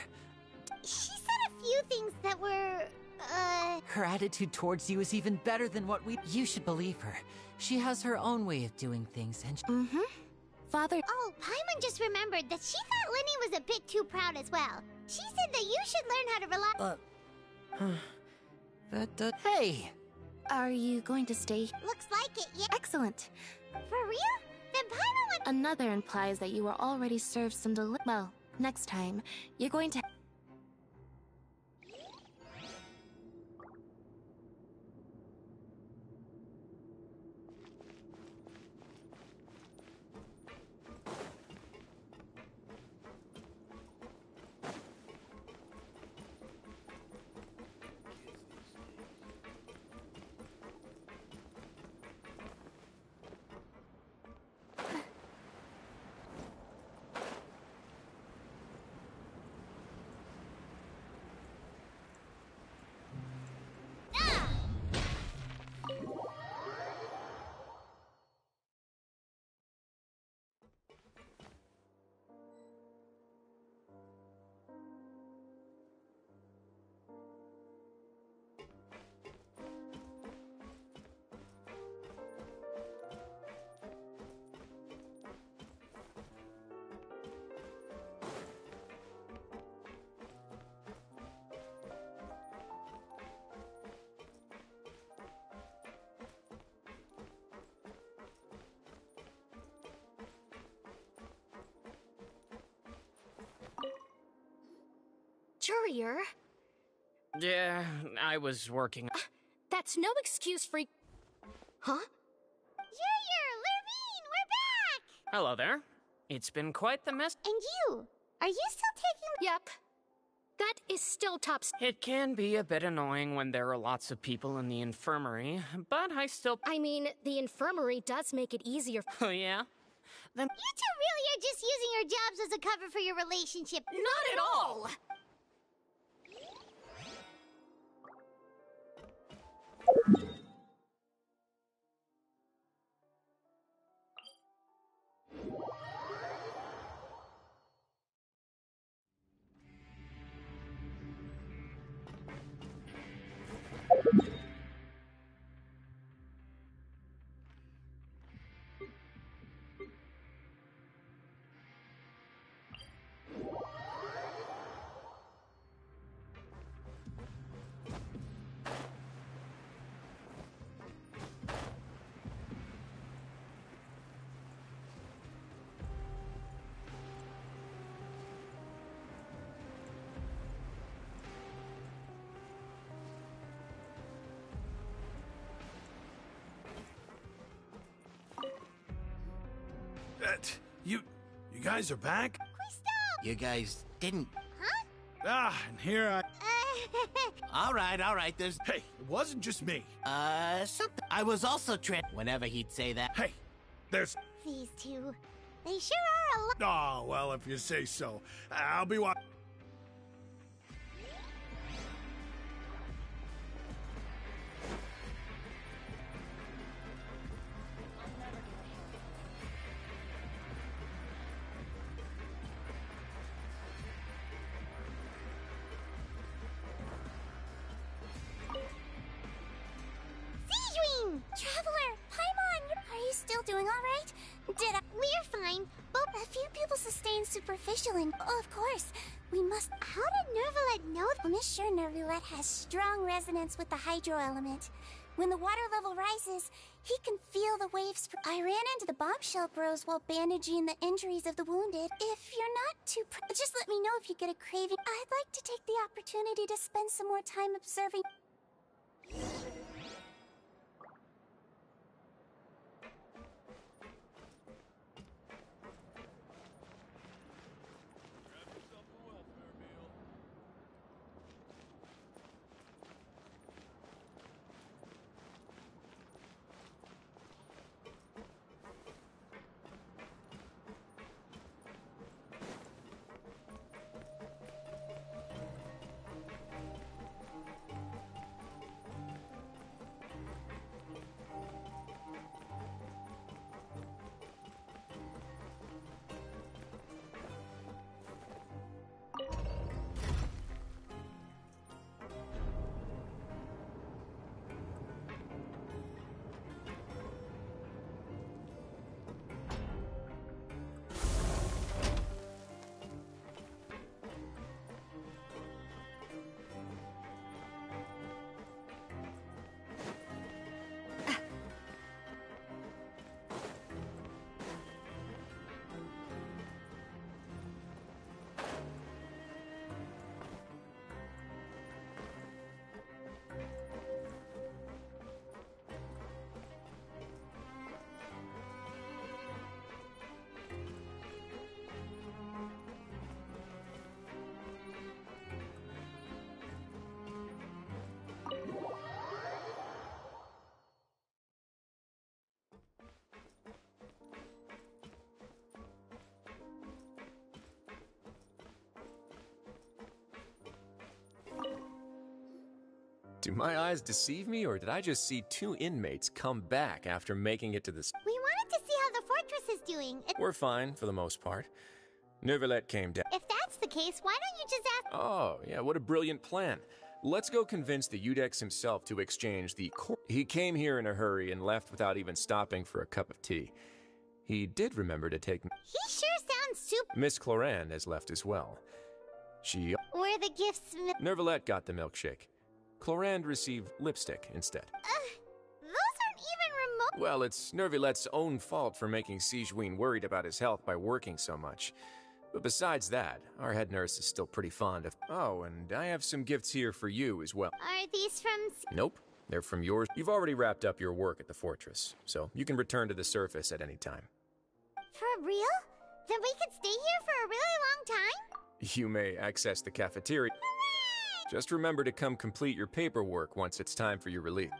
She said a few things that were. Uh. Her attitude towards you is even better than what we. You should believe her. She has her own way of doing things, and. Mm hmm. Father. Oh, Paimon just remembered that she thought Lyney was a bit too proud as well. She said that you should learn how to rely. Uh. that does. Hey! Are you going to stay? Looks like it, yeah. Excellent. For real? Then Paimon would. Another implies that you were already served some deli- Well, next time, you're going to. Yeah, I was working. Uh, that's no excuse for. Huh? Junior, Lurvine, we're back! Hello there. It's been quite the mess. And you? Are you still taking. Yep. That is still top. It can be a bit annoying when there are lots of people in the infirmary, but I still. I mean, the infirmary does make it easier. Oh, yeah? Then. You two really are just using your jobs as a cover for your relationship. Not at all! That. Guys are back? You guys didn't. Huh? Ah, and here I. All right, all right. There's. Hey, it wasn't just me. Uh, something. I was also tra- Whenever he'd say that. Hey, there's. These two. They sure are a lot. Oh, well, if you say so. I'll be wa- hydro element. When the water level rises, he can feel the waves. I ran into the bombshell bros while bandaging the injuries of the wounded. If you're not too just let me know if you get a craving. I'd like to take the opportunity to spend some more time observing. Do my eyes deceive me, or did I just see two inmates come back after making it to the... s- We wanted to see how the fortress is doing. It- We're fine, for the most part. Neuvillette came down. if that's the case, why don't you just ask? Oh, yeah, what a brilliant plan. Let's go convince the Iudex himself to exchange the He came here in a hurry and left without even stopping for a cup of tea. He did remember to take... He sure sounds super. Miss Clorinde has left as well. She... Where the gifts? Neuvillette got the milkshake. Clorinde received lipstick instead. Those aren't even remote. Well, it's Neuvillette's own fault for making Sigewinne worried about his health by working so much. But besides that, our head nurse is still pretty fond of. Oh, and I have some gifts here for you as well. Are these from? s- Nope, they're from yours. You've already wrapped up your work at the fortress, so you can return to the surface at any time. For real? Then we could stay here for a really long time. You may access the cafeteria. Just remember to come complete your paperwork once it's time for your release.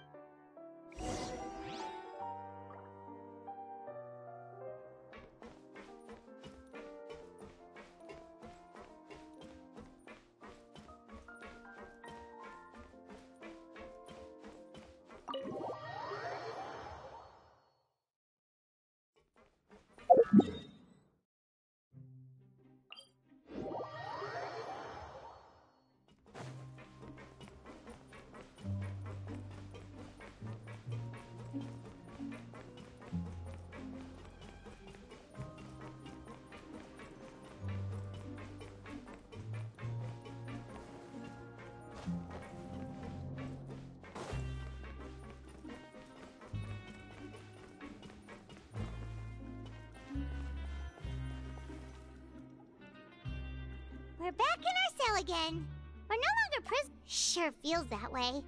Again. We're no longer pris. Sure feels that way.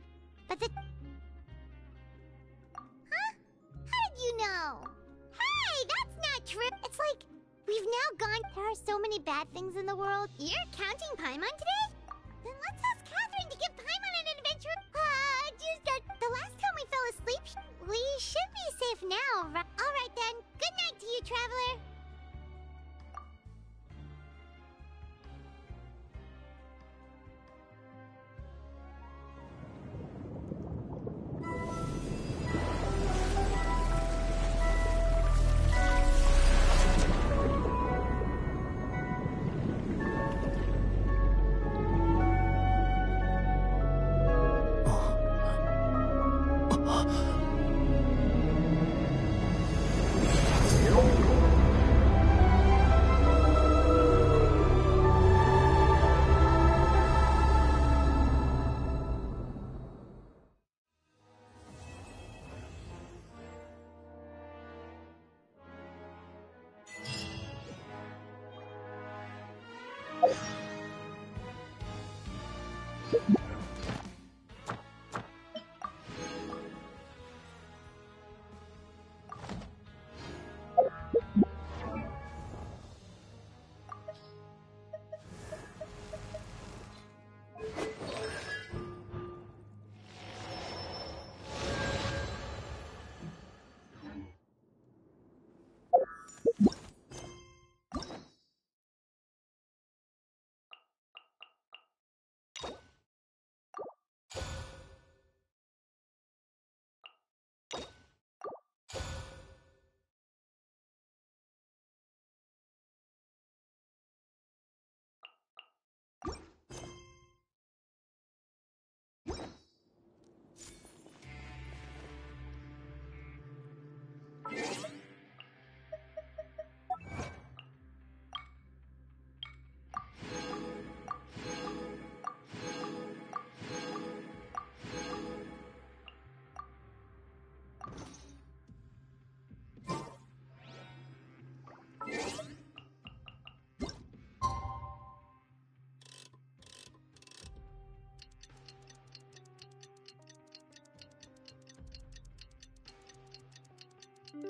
Wait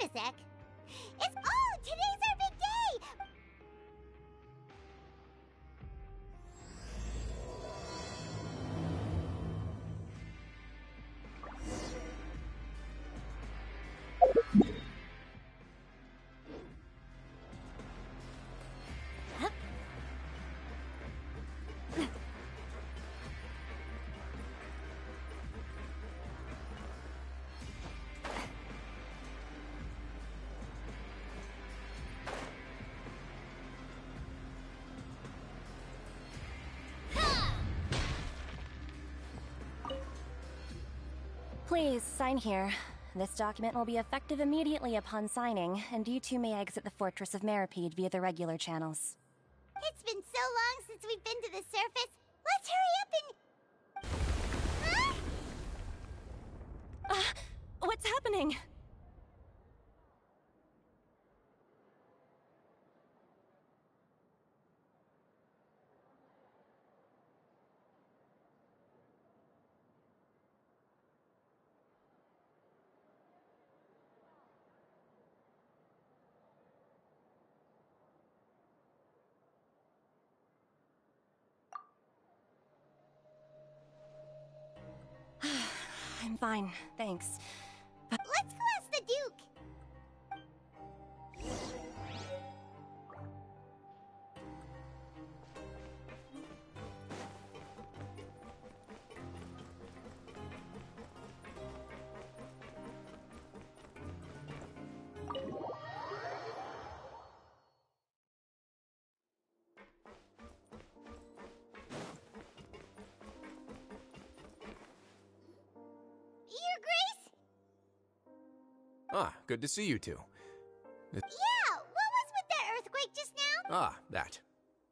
a sec. Please, sign here. This document will be effective immediately upon signing, and you two may exit the Fortress of Meropide via the regular channels. It's been so long since we've been to the surface. Let's hurry up and. Huh? Uh, what's happening? I'm fine, thanks. But Let's Ah, good to see you two. Yeah, what was with that earthquake just now? ah, that.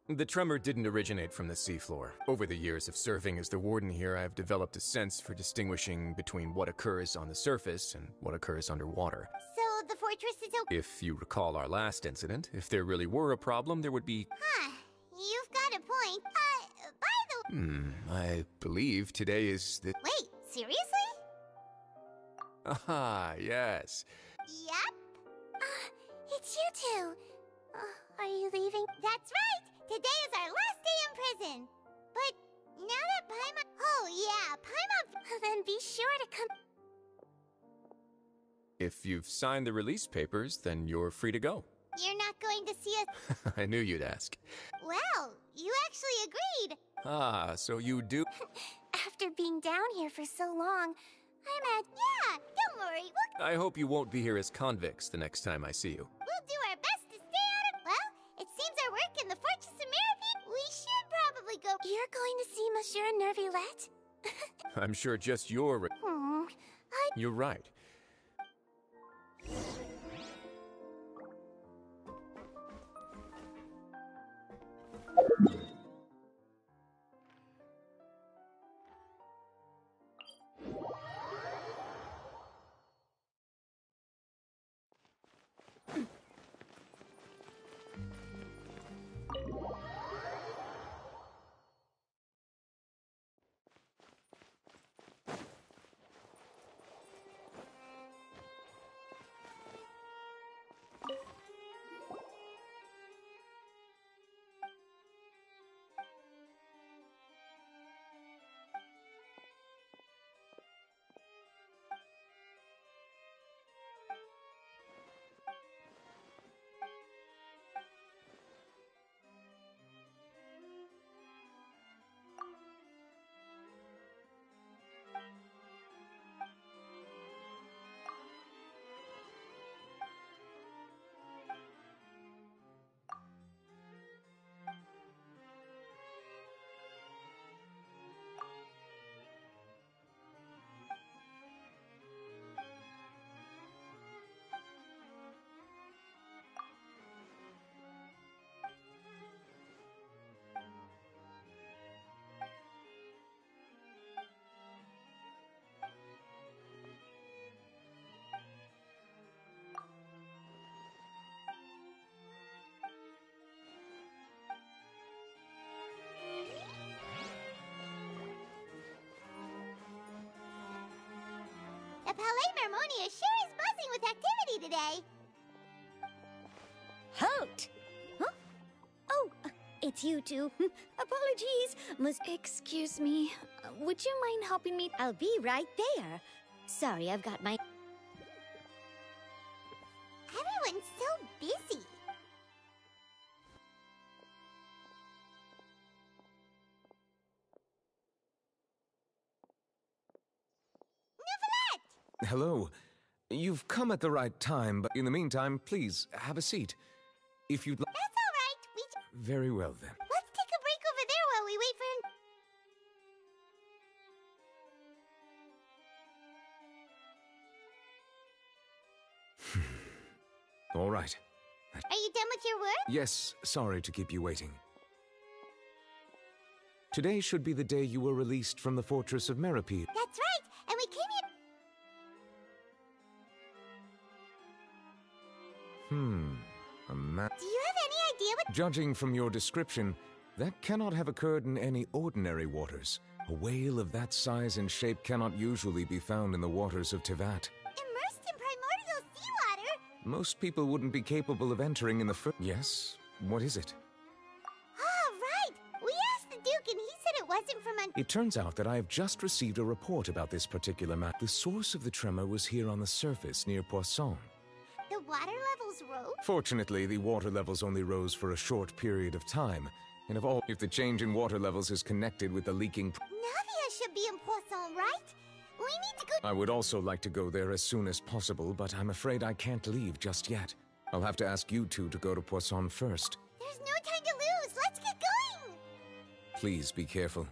The tremor didn't originate from the seafloor. Over the years of serving as the warden here, I've developed a sense for distinguishing between what occurs on the surface and what occurs underwater. So the fortress is open. If you recall our last incident, if there really were a problem, there would be. Huh, you've got a point. Uh, by the Hmm, I believe today is the. Wait? Ah, yes. Yep. Uh, it's you two. Uh, are you leaving? That's right. Today is our last day in prison. But now that Paimon... Oh, yeah, Paimon... Then be sure to come. If you've signed the release papers, then you're free to go. You're not going to see us... I knew you'd ask. Well, you actually agreed. Ah, so you do. After being down here for so long, I'm at. Yeah, don't worry. We'll, I hope you won't be here as convicts the next time I see you. we'll do our best to stay out of... Well, it seems our work in the Fortress of Meropide... We should probably go... You're going to see Monsieur Neuvillette? I'm sure just your. Hmm. I. You're right. Palais Mermonia sure is buzzing with activity today. Halt! Huh? Oh, uh, it's you two. Apologies. Must excuse me. Would you mind helping me? I'll be right there. Sorry, I've got my. come at the right time, but in the meantime, please have a seat. If you'd like. That's all right. We j- Very well then. Let's take a break over there while we wait for him. all right. Are you done with your work? Yes, sorry to keep you waiting. Today should be the day you were released from the fortress of Meropide. That's right. Hmm. A Do you have any idea what? Judging from your description, that cannot have occurred in any ordinary waters. A whale of that size and shape cannot usually be found in the waters of Teyvat. Immersed in primordial seawater? Most people wouldn't be capable of entering in the first. Yes? What is it? Ah, right. We asked the Duke, and he said it wasn't from. It turns out that I have just received a report about this particular map. The source of the tremor was here on the surface near Poisson. Water levels rose. Fortunately, the water levels only rose for a short period of time. And of all, if the change in water levels is connected with the leaking. Navia should be in Poisson, right? We need to go. I would also like to go there as soon as possible, but I'm afraid I can't leave just yet. I'll have to ask you two to go to Poisson first. There's no time to lose. Let's get going. Please be careful.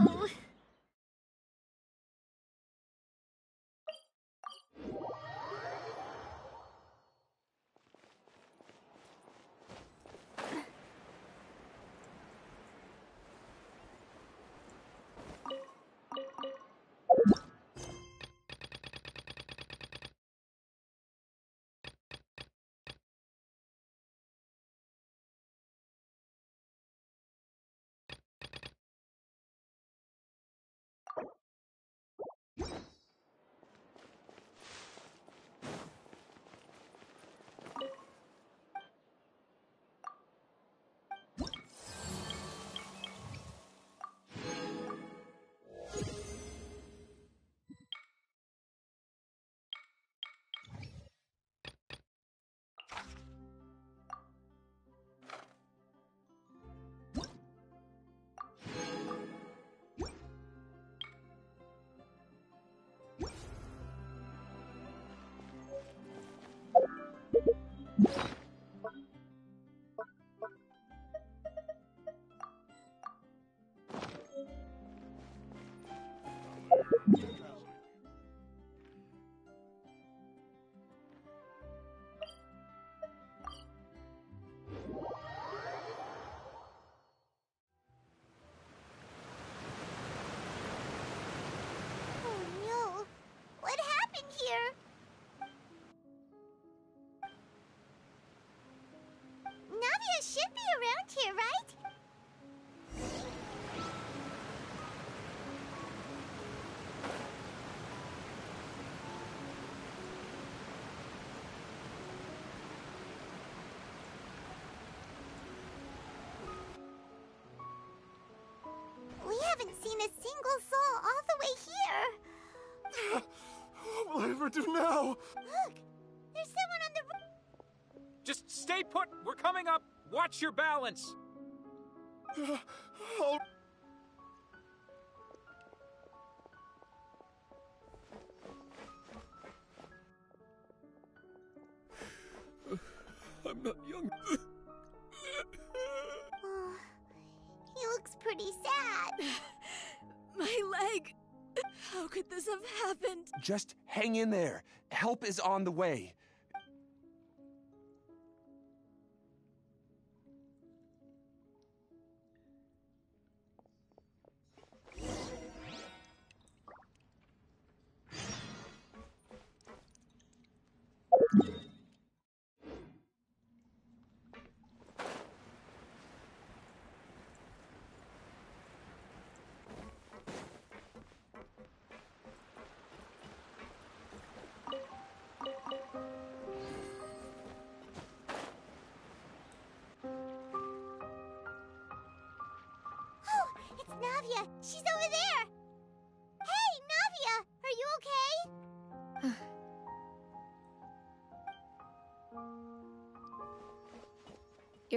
Oh you haven't seen a single soul all the way here. What will I ever do now? Look, there's someone on the roof. Just stay put. We're coming up. Watch your balance. Oh, leg! How could this have happened? Just hang in there. Help is on the way.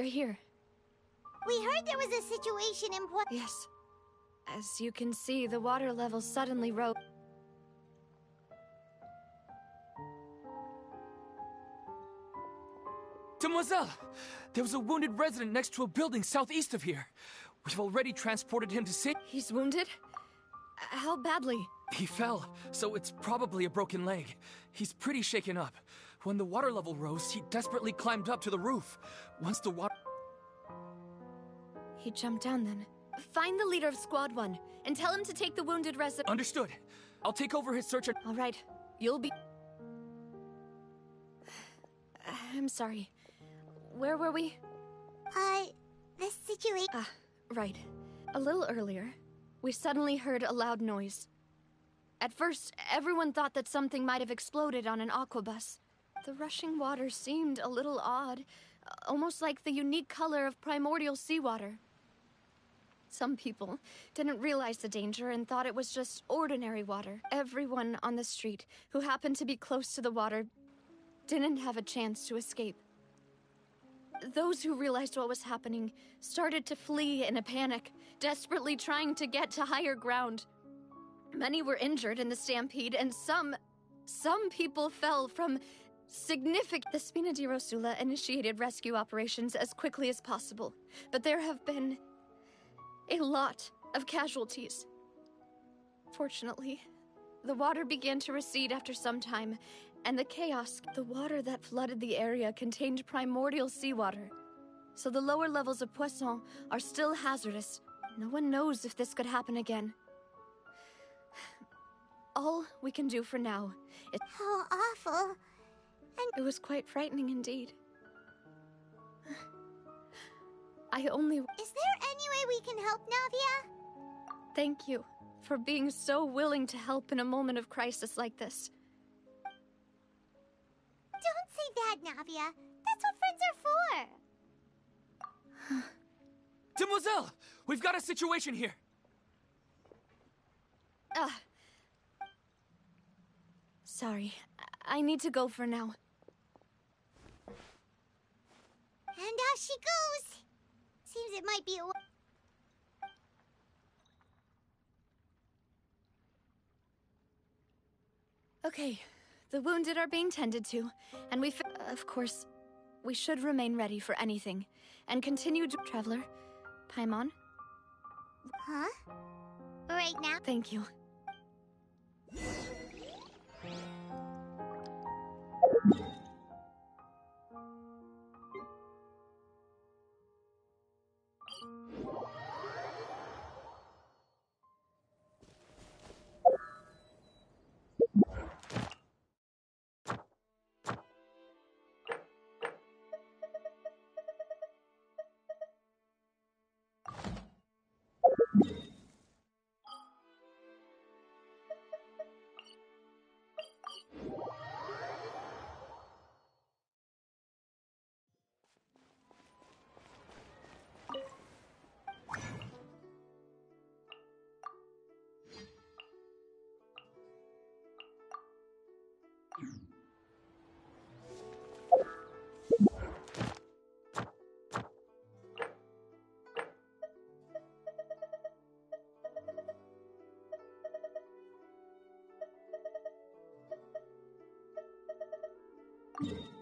Here. We heard there was a situation in Port. Yes. As you can see, the water level suddenly rose. Demoiselle! There was a wounded resident next to a building southeast of here. We've already transported him to safety. He's wounded? How badly? He fell, so it's probably a broken leg. He's pretty shaken up. When the water level rose, he desperately climbed up to the roof. Once the water. He jumped down then. Find the leader of Squad 1 and tell him to take the wounded resident. Understood. I'll take over his search and. All right. You'll be. I'm sorry. Where were we? Uh, the situation. Ah, right. A little earlier, we suddenly heard a loud noise. At first, everyone thought that something might have exploded on an aquabus. The rushing water seemed a little odd, almost like the unique color of primordial seawater. Some people didn't realize the danger and thought it was just ordinary water. Everyone on the street who happened to be close to the water didn't have a chance to escape. Those who realized what was happening started to flee in a panic, desperately trying to get to higher ground. Many were injured in the stampede, and some. some people fell from significant. The Spina di Rosula initiated rescue operations as quickly as possible, but there have been a lot of casualties. Fortunately, the water began to recede after some time, and the chaos, the water that flooded the area contained primordial seawater. So the lower levels of Poisson are still hazardous. No one knows if this could happen again. All we can do for now is. How awful. And it was quite frightening indeed. I only. Is there any way we can help Navia? Thank you for being so willing to help in a moment of crisis like this. Don't say that, Navia. That's what friends are for. Demoiselle! We've got a situation here! Ah. Sorry. I I need to go for now. And off she goes. Seems it might be a... Okay, the wounded are being tended to, and we... Of course, we should remain ready for anything, and continue to... Traveler, Paimon? Huh? Right now? Thank you. What?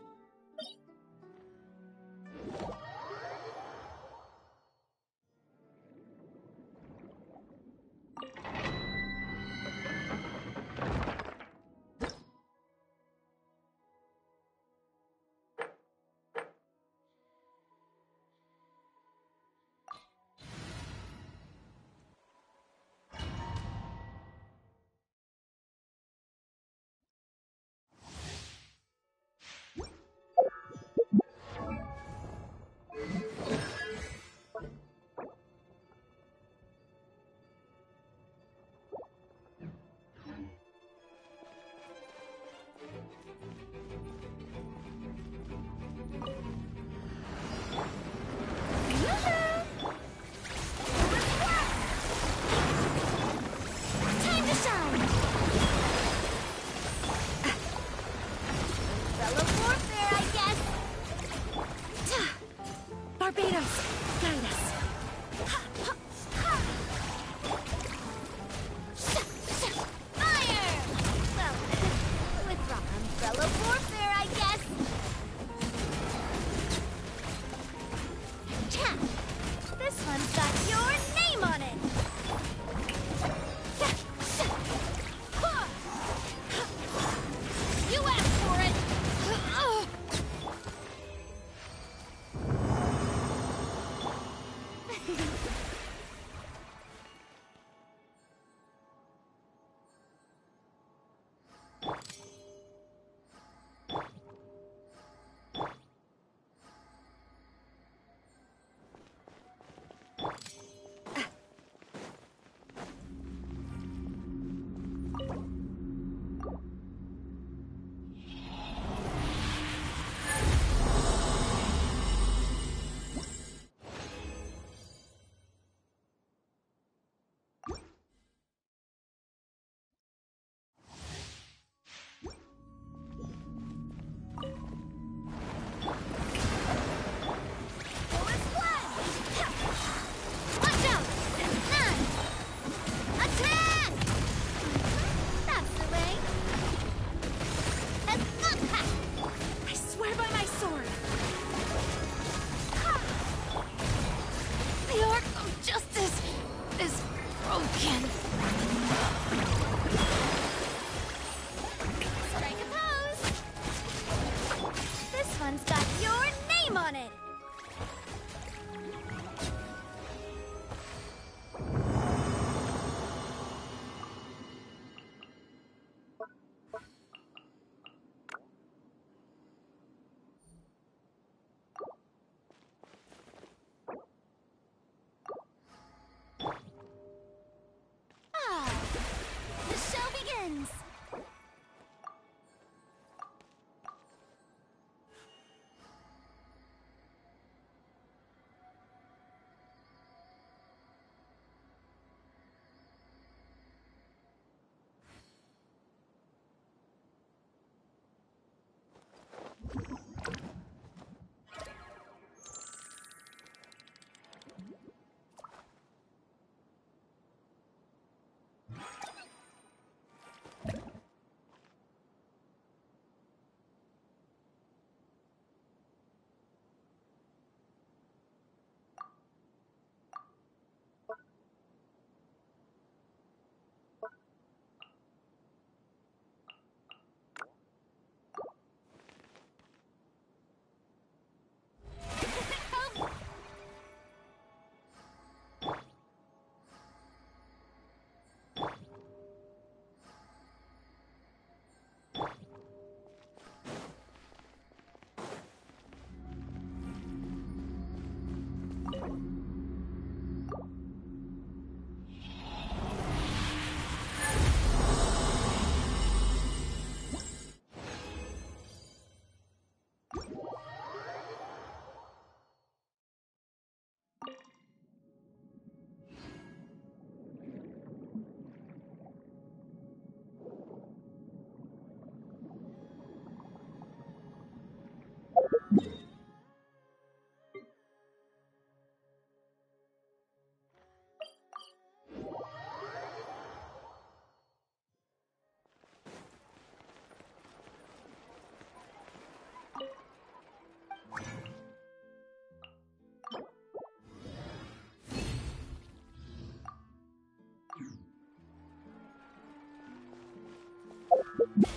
you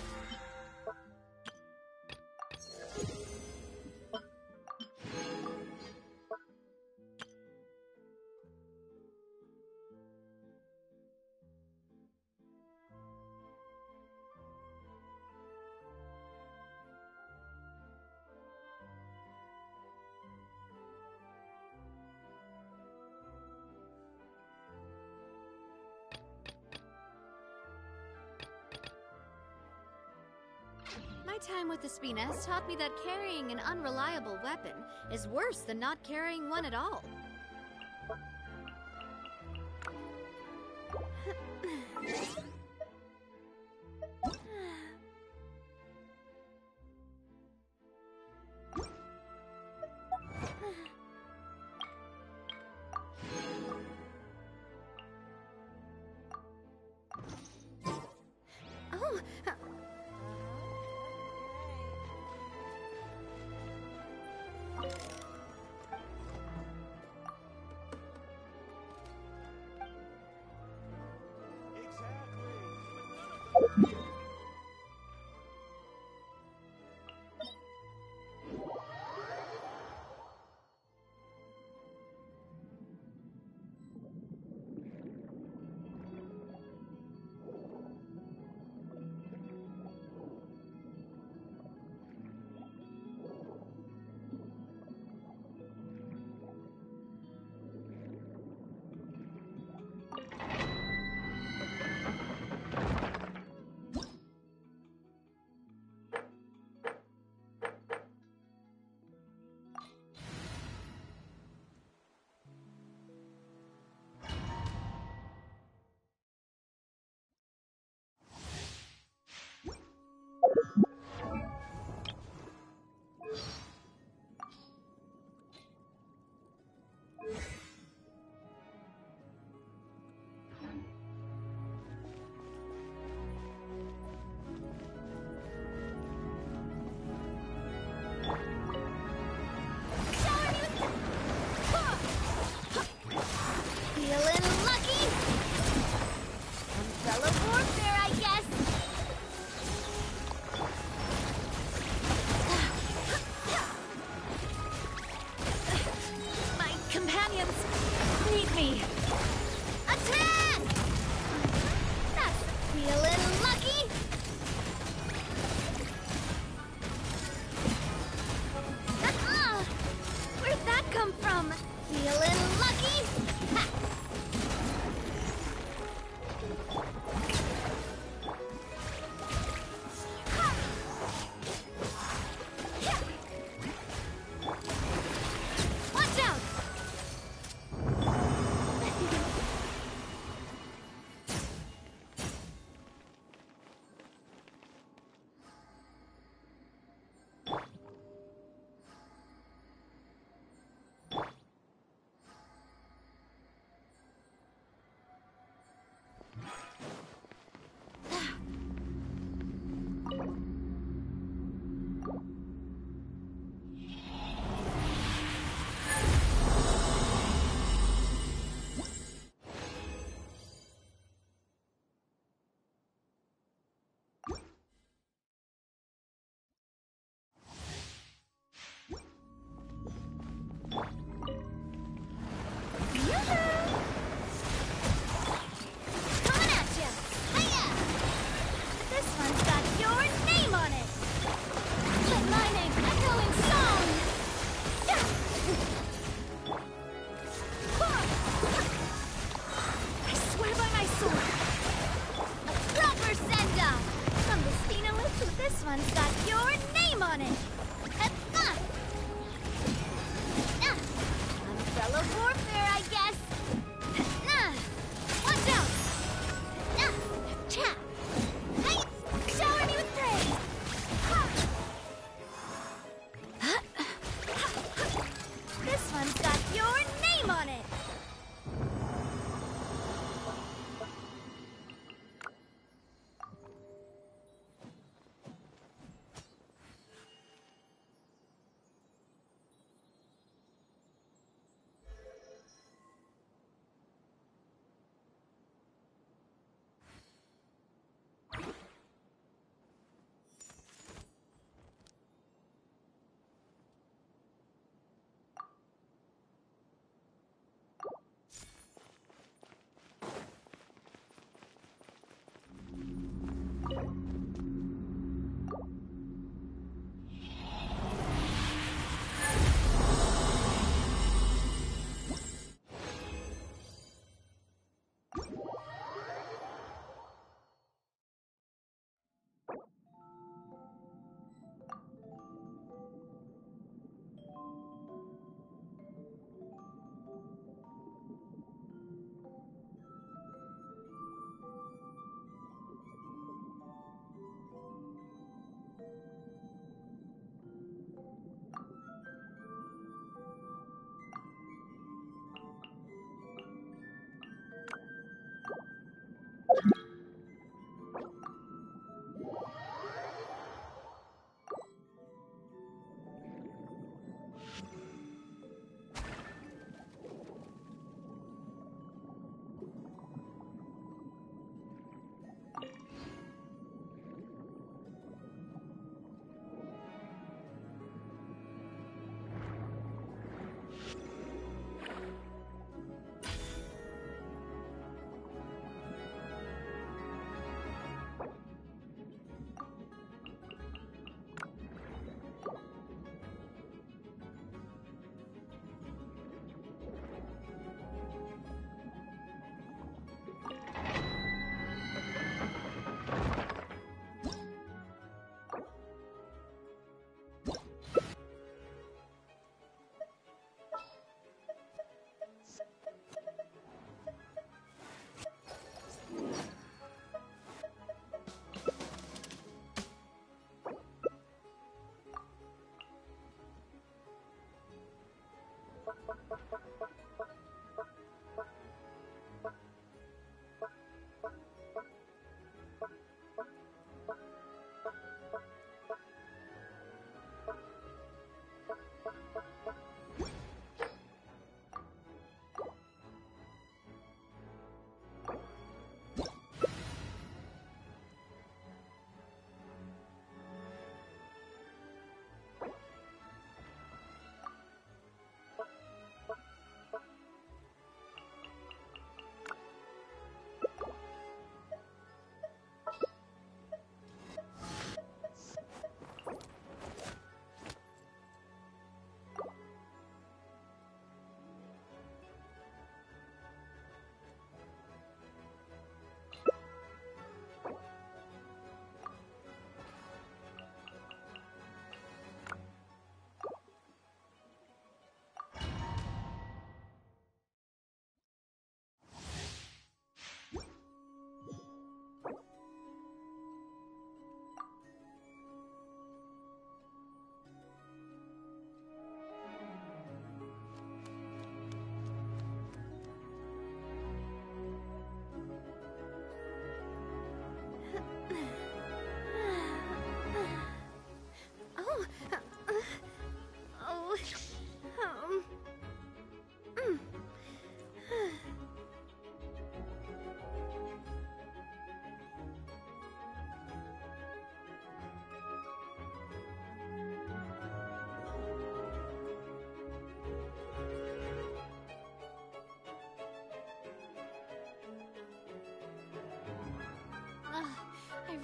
My time with the Spinas taught me that carrying an unreliable weapon is worse than not carrying one at all.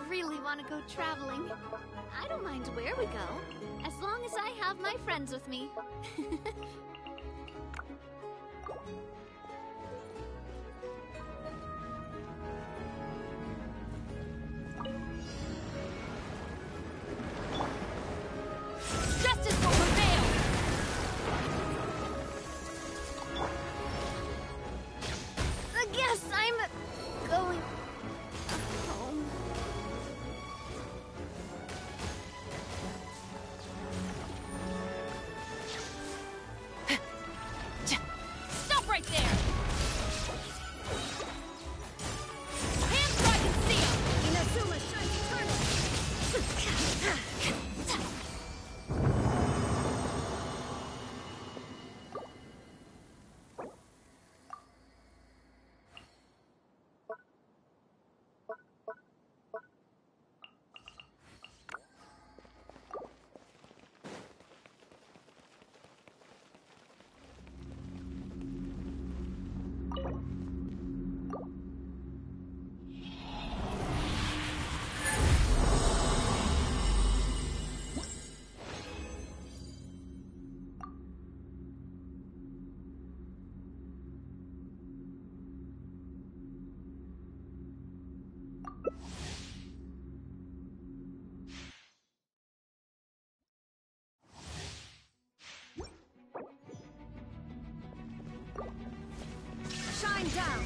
Really want to go traveling. I don't mind where we go, as long as I have my friends with me. down!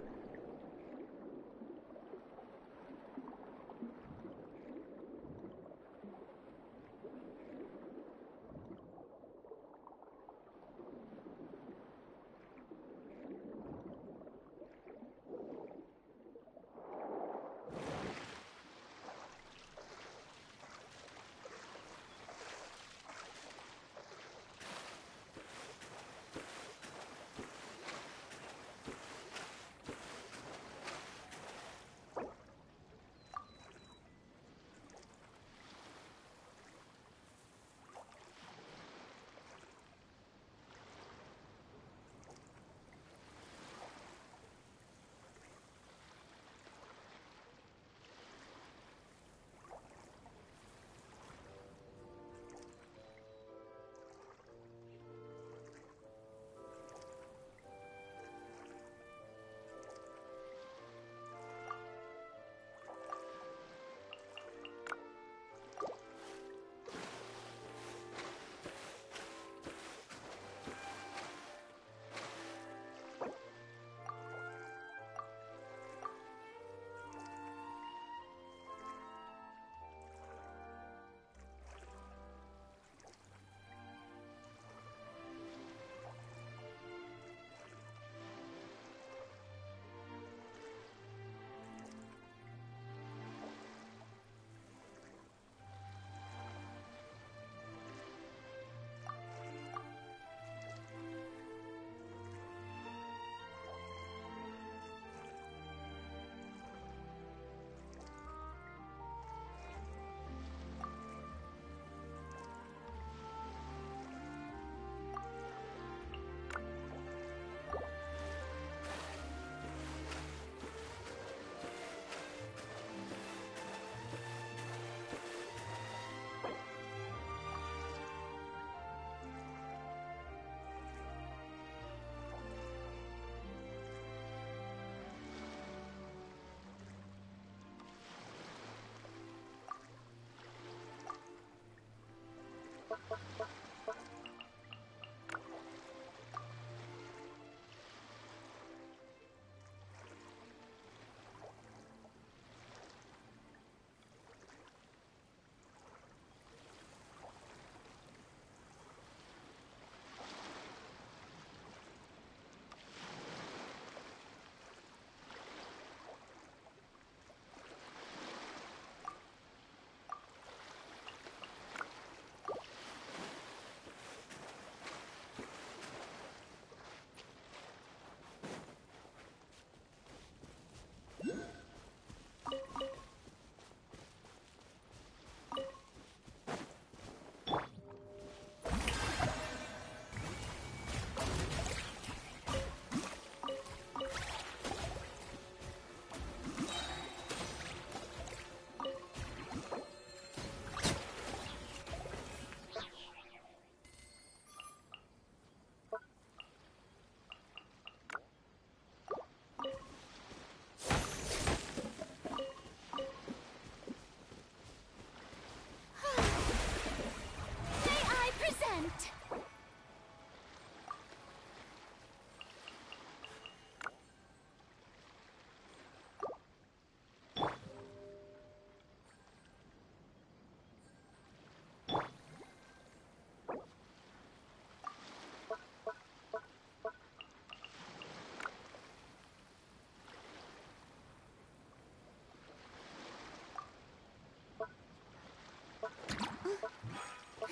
attempt.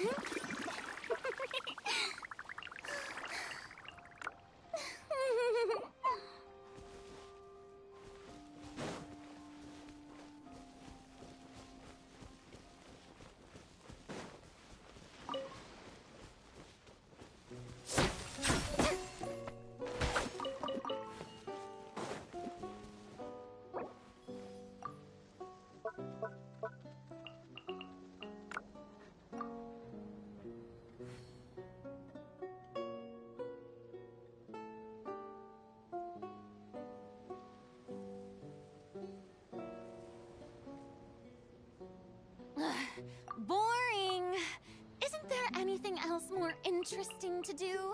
Huh? Boring. Isn't there anything else more interesting to do?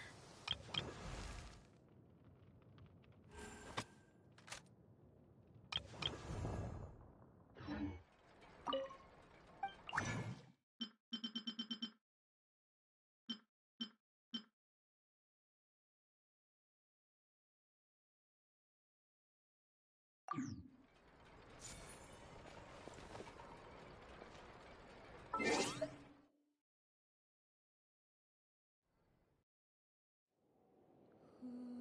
you.